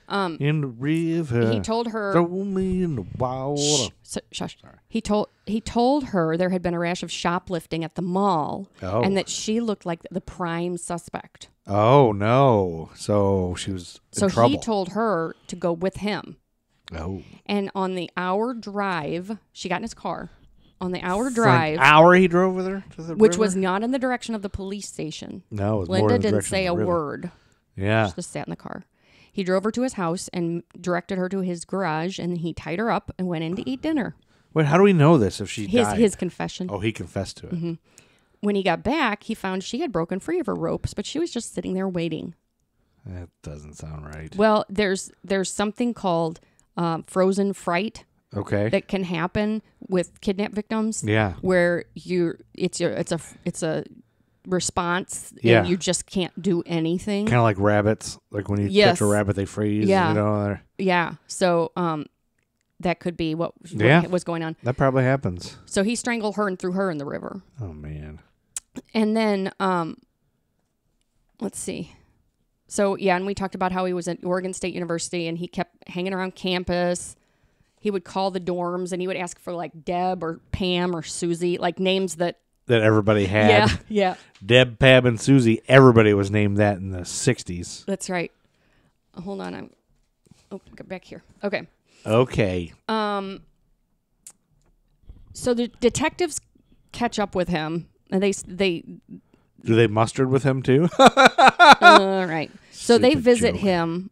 Um, in the river. He told her Throw me in the water. Shh, s- shush. He told he told her there had been a rash of shoplifting at the mall, Oh. and that she looked like the prime suspect. Oh no! So she was in So trouble. he told her to go with him. oh, And on the hour drive, she got in his car. On the hour drive, hour he drove with her to the which river? was not in the direction of the police station. no. It was more Linda in the didn't say a of the river. word. Yeah. She just sat in the car. He drove her to his house and directed her to his garage, and he tied her up and went in to eat dinner. Wait, how do we know this? If she His died? his confession. oh, he confessed to it. When he got back, he found she had broken free of her ropes, but she was just sitting there waiting. That doesn't sound right. Well, there's there's something called um, frozen fright Okay. that can happen with kidnap victims. Yeah. where you it's your it's a it's a response Yeah. and you just can't do anything. kind of like rabbits. Like when you Yes. catch a rabbit, they freeze. Yeah. You know, yeah, so um, that could be what, what Yeah. was going on. that probably happens. So he strangled her and threw her in the river. Oh man. And then, um, let's see. So yeah, and we talked about how he was at Oregon State University and he kept hanging around campus. He would call the dorms and he would ask for like Deb or Pam or Susie, like names that. That everybody had. Yeah, yeah, Deb, Pam, and Susie. Everybody was named that in the '60s. that's right. Hold on, I'm. Oh, get back here. Okay. Okay. Um. So the detectives catch up with him, and they they Do they mustard with him too? all right. So they visit joke. him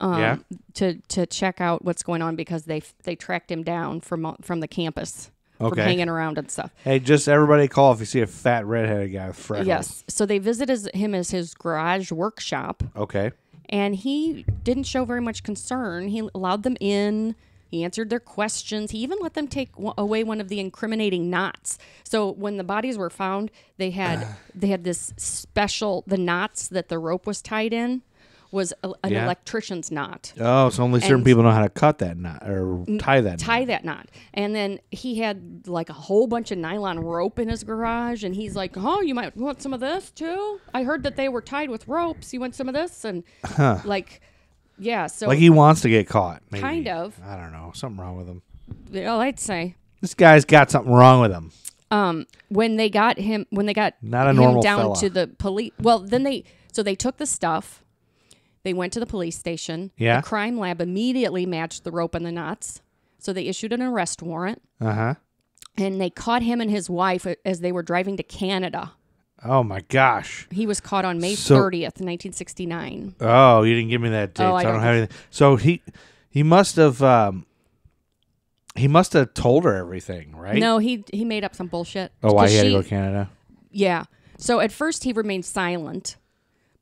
um, Yeah. to to check out what's going on because they they tracked him down from from the campus from hanging around and stuff. hey, just everybody call if you see a fat redheaded guy with freckles. Yes. So they visited him as his garage workshop, Okay. and he didn't show very much concern. He allowed them in. He answered their questions. He even let them take w- away one of the incriminating knots. So when the bodies were found, they had they had this special the knots that the rope was tied in was a, an Yeah. electrician's knot. Oh, so only certain And- people know how to cut that knot or tie that. tie knot. that knot. And then he had like a whole bunch of nylon rope in his garage, and he's like, "Oh, you might want some of this too." I heard that they were tied with ropes. You want some of this? And like, yeah. So, Like he wants to get caught. Maybe. Kind of. I don't know. Something wrong with him. well, I'd say This guy's got something wrong with him. um, when they got him, when they got Not a him normal down fella. to the police. Well, then they so they took the stuff. They went to the police station. Yeah. The crime lab immediately matched the rope and the knots. So they issued an arrest warrant. Uh huh. and they caught him and his wife as they were driving to Canada. Oh my gosh. He was caught on May So- 30th, 1969. Oh, you didn't give me that date. Oh, so I I don't have anything. So he he must have um he must have told her everything, right? No, he he made up some bullshit. Oh, why he had to go to Canada? Yeah. So at first he remained silent,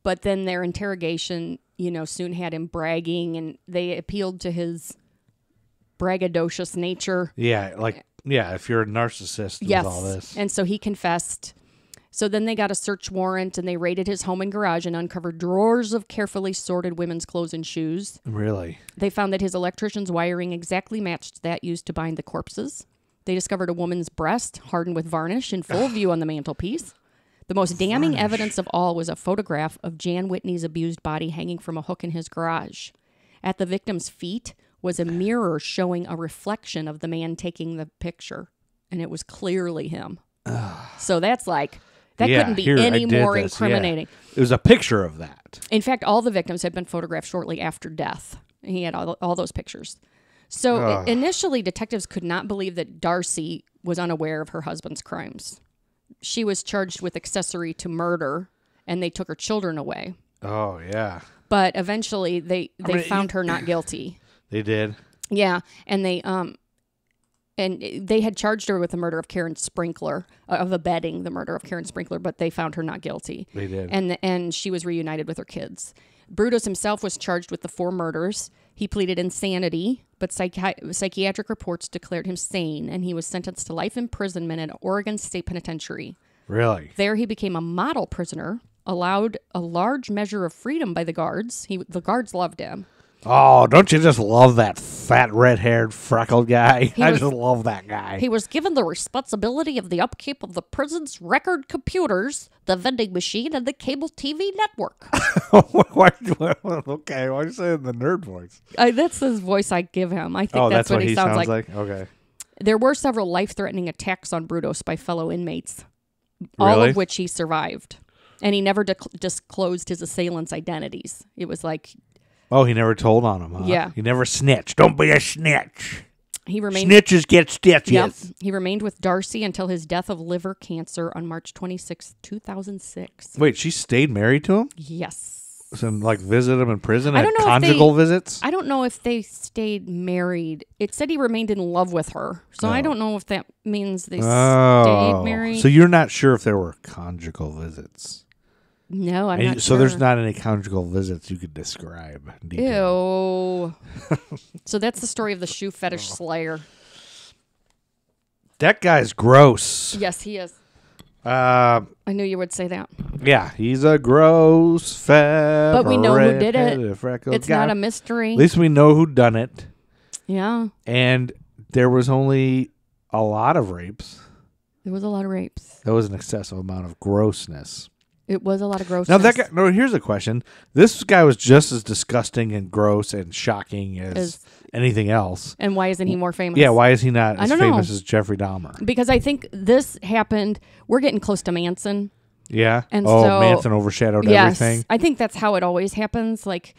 but then their interrogation, you know, soon had him bragging, and they appealed to his braggadocious nature. Yeah, like yeah. If you're a narcissist with Yes. all this, And so he confessed. So then they got a search warrant and they raided his home and garage and uncovered drawers of carefully sorted women's clothes and shoes. really, They found that his electrician's wiring exactly matched that used to bind the corpses. They discovered a woman's breast hardened with varnish in full view on the mantelpiece. The most damning evidence of all was a photograph of Jan Whitney's abused body hanging from a hook in his garage. At the victim's feet was a mirror showing a reflection of the man taking the picture, and it was clearly him. so that's like, that yeah, couldn't be here, any more this, yeah. incriminating. It was a picture of that. In fact, all the victims had been photographed shortly after death. He had all, all those pictures. So i- initially, detectives could not believe that Darcy was unaware of her husband's crimes. She was charged with accessory to murder, and they took her children away. Oh yeah, But eventually, they they mean, found her not guilty. they did. Yeah, and they um, and they had charged her with the murder of Karen Sprinker, uh, of abetting the murder of Karen Sprinker, but they found her not guilty. They did. and and she was reunited with her kids. Brudos himself was charged with the four murders. He pleaded insanity, but psychi- psychiatric reports declared him sane, and he was sentenced to life imprisonment at Oregon State Penitentiary. Really? There, he became a model prisoner, allowed a large measure of freedom by the guards. He, the guards loved him. Oh, don't you just love that fat, red-haired, freckled guy? I was- just love that guy. He was given the responsibility of the upkeep of the prison's record computers, the vending machine, and the cable TV network. Okay, why are you saying the nerd voice? I, that's the voice I give him. I think Oh, that's, that's, what, he sounds, like. like. Okay. There were several life-threatening attacks on Brudos by fellow inmates, all Really? of which he survived. And he never disclosed his assailants' identities. It was like Oh, he never told on him, huh? Yeah. He never snitched. Don't be a snitch. he remained Snitches get stitches. Yep. He remained with Darcy until his death of liver cancer on March 26, 2006. Wait, she stayed married to him? Yes. And like visit him in prison? I don't know if they- conjugal visits? I don't know if they stayed married. It said he remained in love with her. So I oh. don't know if that means they Oh. stayed married. So you're not sure if there were conjugal visits. No, I'm And not so sure. there's not any conjugal visits you could describe. Ew. so that's the story of the shoe fetish slayer. That guy's gross. Yes, he is. Uh, I knew you would say that. yeah, he's a gross fat. But we know who did it. It's guy. not a mystery. At least we know who done it. yeah. And there was only a lot of rapes. There was a lot of rapes. There was an excessive amount of grossness. It was a lot of grossness. Now that guy. No, here's a question. This guy was just as disgusting and gross and shocking as, As- anything else. and why isn't he more famous? Yeah, why is he not I as don't know. famous as Jeffrey Dahmer? because I think this happened. We're getting close to Manson. Yeah. And oh, so- Manson overshadowed yes, everything. I think that's how it always happens. Like,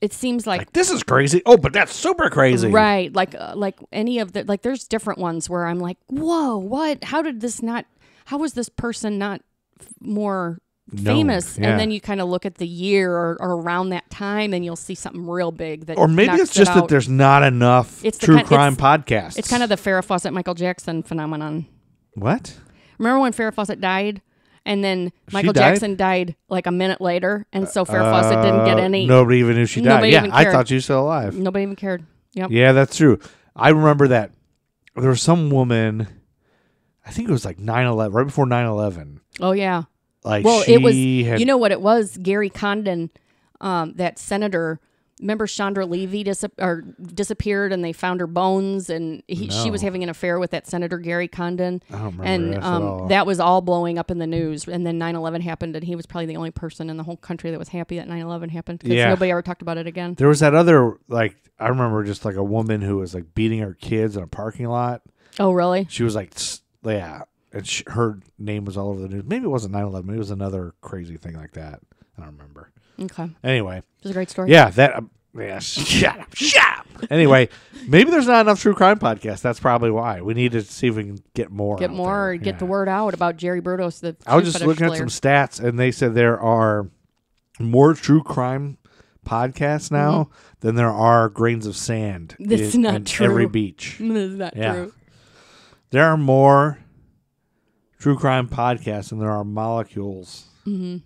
it seems like, Like this is crazy. Oh, but that's super crazy. right, like uh, like any of the like. There's different ones where I'm like, whoa, what? How did this not? How was this person not f- more Known, famous? yeah. And then you kind of look at the year or, or around that time, and you'll see something real big that. Or maybe it's just it that there's not enough It's true kind- crime it's- podcasts. It's kind of the Farrah Fawcett Michael Jackson phenomenon. what? Remember when Farrah Fawcett died? And then Michael died? Jackson died like a minute later, and so Farrah Fawcett didn't get Uh, any. Nobody even knew she died. Yeah, I thought she was still alive. Nobody even cared. Yep. Yeah, that's true. I remember that there was some woman. I think it was like 9-11, right before 9-11. Oh yeah. Like Well, she it was. had You know what it was? Gary Condon, um, that senator. Remember Chandra Levy dis- or disappeared, and they found her bones, and he, she was having an affair with that senator Gary Condon, I don't remember and um, that was all blowing up in the news. And then 9/11 happened, and he was probably the only person in the whole country that was happy that 9/11 happened because Yeah. nobody ever talked about it again. There was that other like I remember just like a woman who was like beating her kids in a parking lot. Oh really? She was like, yeah, and she, her name was all over the news. Maybe it wasn't 9-11. Maybe it was another crazy thing like that. I don't remember. Okay, Anyway, it was a great story. yeah, that. Um, yeah, shut up, shut up. Anyway, maybe there's not enough true crime podcasts. That's probably why we need to see if we can get more. Get more, there. get the word out about Jerry Brudos. The I was just looking at some stats, and they said there are more true crime podcasts now than there are grains of sand. Mm-hmm. That's in, not in true. Every beach, This is not Yeah. true. there are more true crime podcast, and there are molecules. Mm-hmm.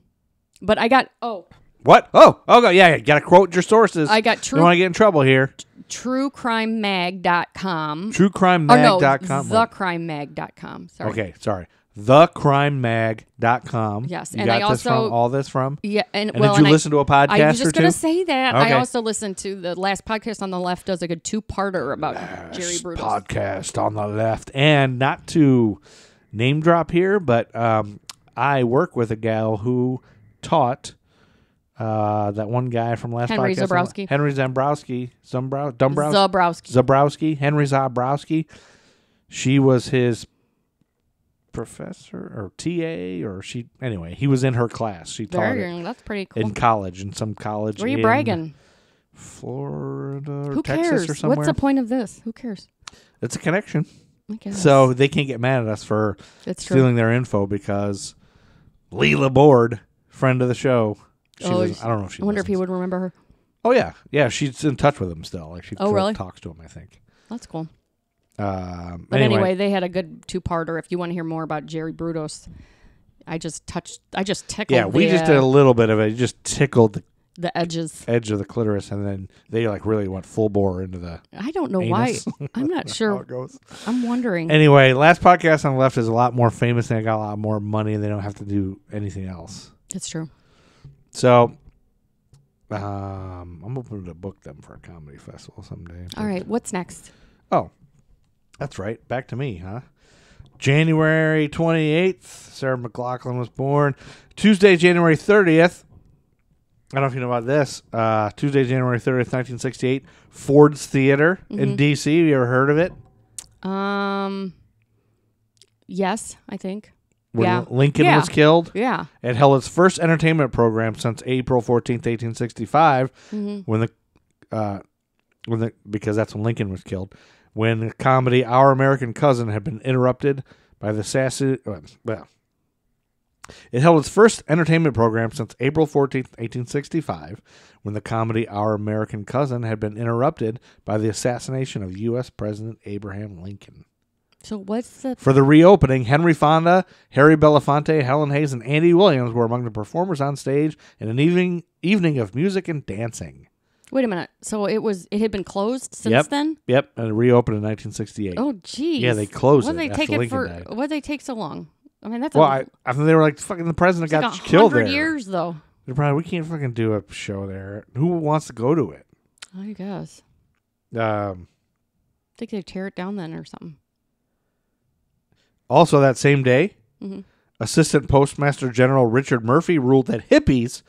But I got oh, What? Oh, oh, yeah, yeah. Got to quote your sources. I got You true don't want to get in trouble here. truecrimemag.com. TrueCrimeMag.com. Or oh, no, thecrimemag.com. Sorry. Okay, sorry. TheCrimeMag.com. Yes, You and got I this also- from all this from. Yeah, and, And well, did you and listen to a podcast I, I was just going to say that. Okay. I also listened to the last podcast on the left does like a good two-parter about Jerry Brudos. podcast on the left. And not to name drop here, but um, I work with a gal who taught uh, that one guy from last Henry podcast. Zabrowski. Henry Zambrowski. Zumbrow, Dombrowski. Zabrowski. Zabrowski. Henry Zabrowski. She was his professor or TA or she anyway, he was in her class. She taught Very, that's pretty cool. in college in some college Were you in bragging? Florida or Who Texas cares? or somewhere. What's the point of this? Who cares? It's a connection. So they can't get mad at us for it's true. stealing their info because Leela Board, friend of the show. She Oh, listens- I don't know if she. I wonder if he listens. would remember her. Oh yeah, yeah. She's in touch with him still. Like she Oh, still really? talks to him. I think. That's cool. Um, But anyway, anyway, they had a good two-parter. If you want to hear more about Jerry Brudos, I just touched. I just tickled. yeah, we the, just uh, did a little bit of it. It just tickled the The edges. edge of the clitoris, and then they like really went full bore into the. I don't know Anus. why. I'm not How sure. it goes. I'm wondering. Anyway, last podcast on the left is a lot more famous. and They got a lot more money. and They don't have to do anything else. That's true. So, um, I'm hoping to book them for a comedy festival someday. All right. What's next? Oh, that's right. Back to me, huh? January 28th, Sarah McLachlan was born. Tuesday, January 30th. I don't know if you know about this. Uh, Tuesday, January 30th, 1968, Ford's Theater in D.C. You ever heard of it? Um. Yes, I think. Yeah. Lincoln Yeah. was killed. Yeah. It held its first entertainment program since April 14th, 1865, when the uh, when the because that's when Lincoln was killed. When the comedy Our American Cousin had been interrupted by the assassin. Well, it held its first entertainment program since April 14th, 1865, when the comedy Our American Cousin had been interrupted by the assassination of U.S. President Abraham Lincoln. So what's the? For the reopening, Henry Fonda, Harry Belafonte, Helen Hayes, and Andy Williams were among the performers on stage in an evening evening of music and dancing. Wait a minute. So it was. It had been closed since Yep. then. Yep, and it reopened in 1968. Oh, geez. Yeah, they closed Why'd it they take it Lincoln for? died. Why'd they take so long? I mean, that's well, a, I, I think they were like, "Fucking the president like got a killed there." years though. They're probably we can't fucking do a show there. Who wants to go to it? I guess. Um, I think they tear it down then or something. also, that same day, Mhm. Assistant Postmaster General Richard Murphy ruled that hippies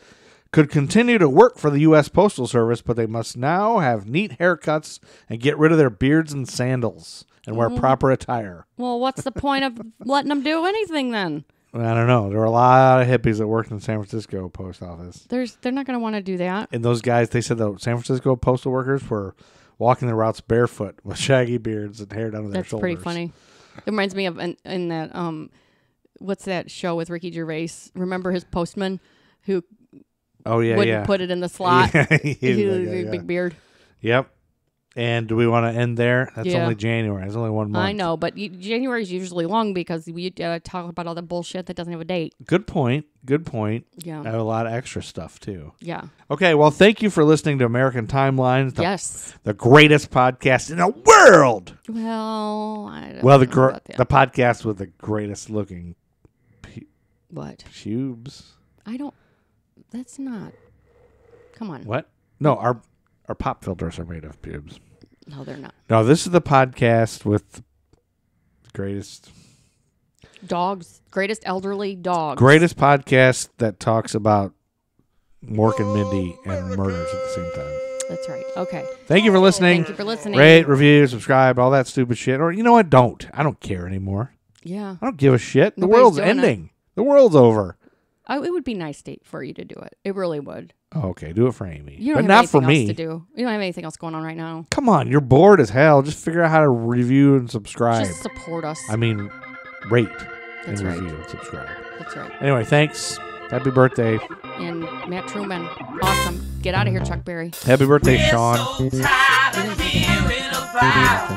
could continue to work for the U.S. Postal Service, but they must now have neat haircuts and get rid of their beards and sandals and wear proper attire. Well, what's the point of letting them do anything then? I don't know. There were a lot of hippies that worked in San Francisco post office. There's they're not going to want to do that. And those guys, they said the San Francisco postal workers were walking the routes barefoot with shaggy beards and hair down to their That's shoulders. That's pretty funny. It reminds me of in, in that um, what's that show with Ricky Gervais? Remember his postman who Oh yeah, wouldn't yeah. put it in the slot. Yeah, he he had was a like that, yeah. big beard. Yep. And do we want to end there? That's Yeah. only January. It's only one month. I know, but January is usually long because we uh, talk about all the bullshit that doesn't have a date. Good point. Good point. Yeah, I have a lot of extra stuff too. yeah, Okay, well, thank you for listening to American Timelines, the, yes. the greatest podcast in the world. Well, I don't Well, the know gr- about that. the podcast with the greatest looking what? pubes. I don't. That's not. Come on. What? No, our our pop filters are made of pubes. No, they're not. No, this is the podcast with the greatest Dogs, greatest elderly dogs. greatest podcast that talks about Mork and Mindy and murders at the same time. That's right. Okay. Thank you for listening. Thank you for listening. Rate, review, subscribe, all that stupid shit. Or you know what? Don't. I don't care anymore. Yeah. I don't give a shit. The Nobody's world's doing it. ending. The world's over. Oh, it would be nice to, for you to do it. It really would. Oh, okay, do it for Amy, You don't but have not anything for me. else to do. You don't have anything else going on right now. Come on, you're bored as hell. Just figure out how to review and subscribe. Just support us. I mean, rate That's and right. review and subscribe. That's right. Anyway, thanks. Happy birthday. And Matt Truman, awesome. Get out of here, Chuck Berry. Happy birthday, Sean. So tired of hearing about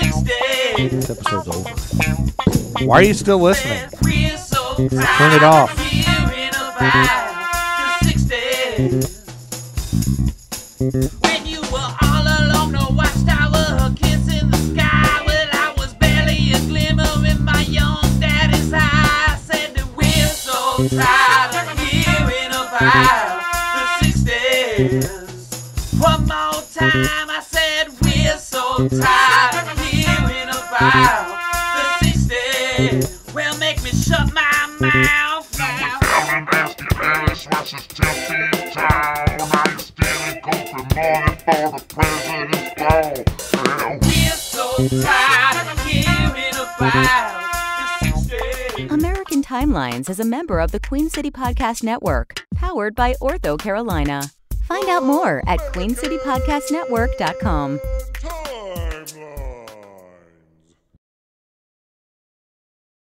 the six days. This episode's over. Why are you still listening? We're so Turn it tired off. When you were all the watchtower, kissing the sky, well, I was barely a glimmer in my young daddy's eye. Said we're so tired of hearing about the six days. One more time, I said we're so tired of hearing about the six days. Well, make me shut my mouth Ellis versus Tempting Town. Now you're stealing morning for the president's ball. Yeah. We're so tired of hearing about the. American Timelines is a member of the Queen City Podcast Network, powered by Ortho Carolina. Find out more at queencitypodcastnetwork.com.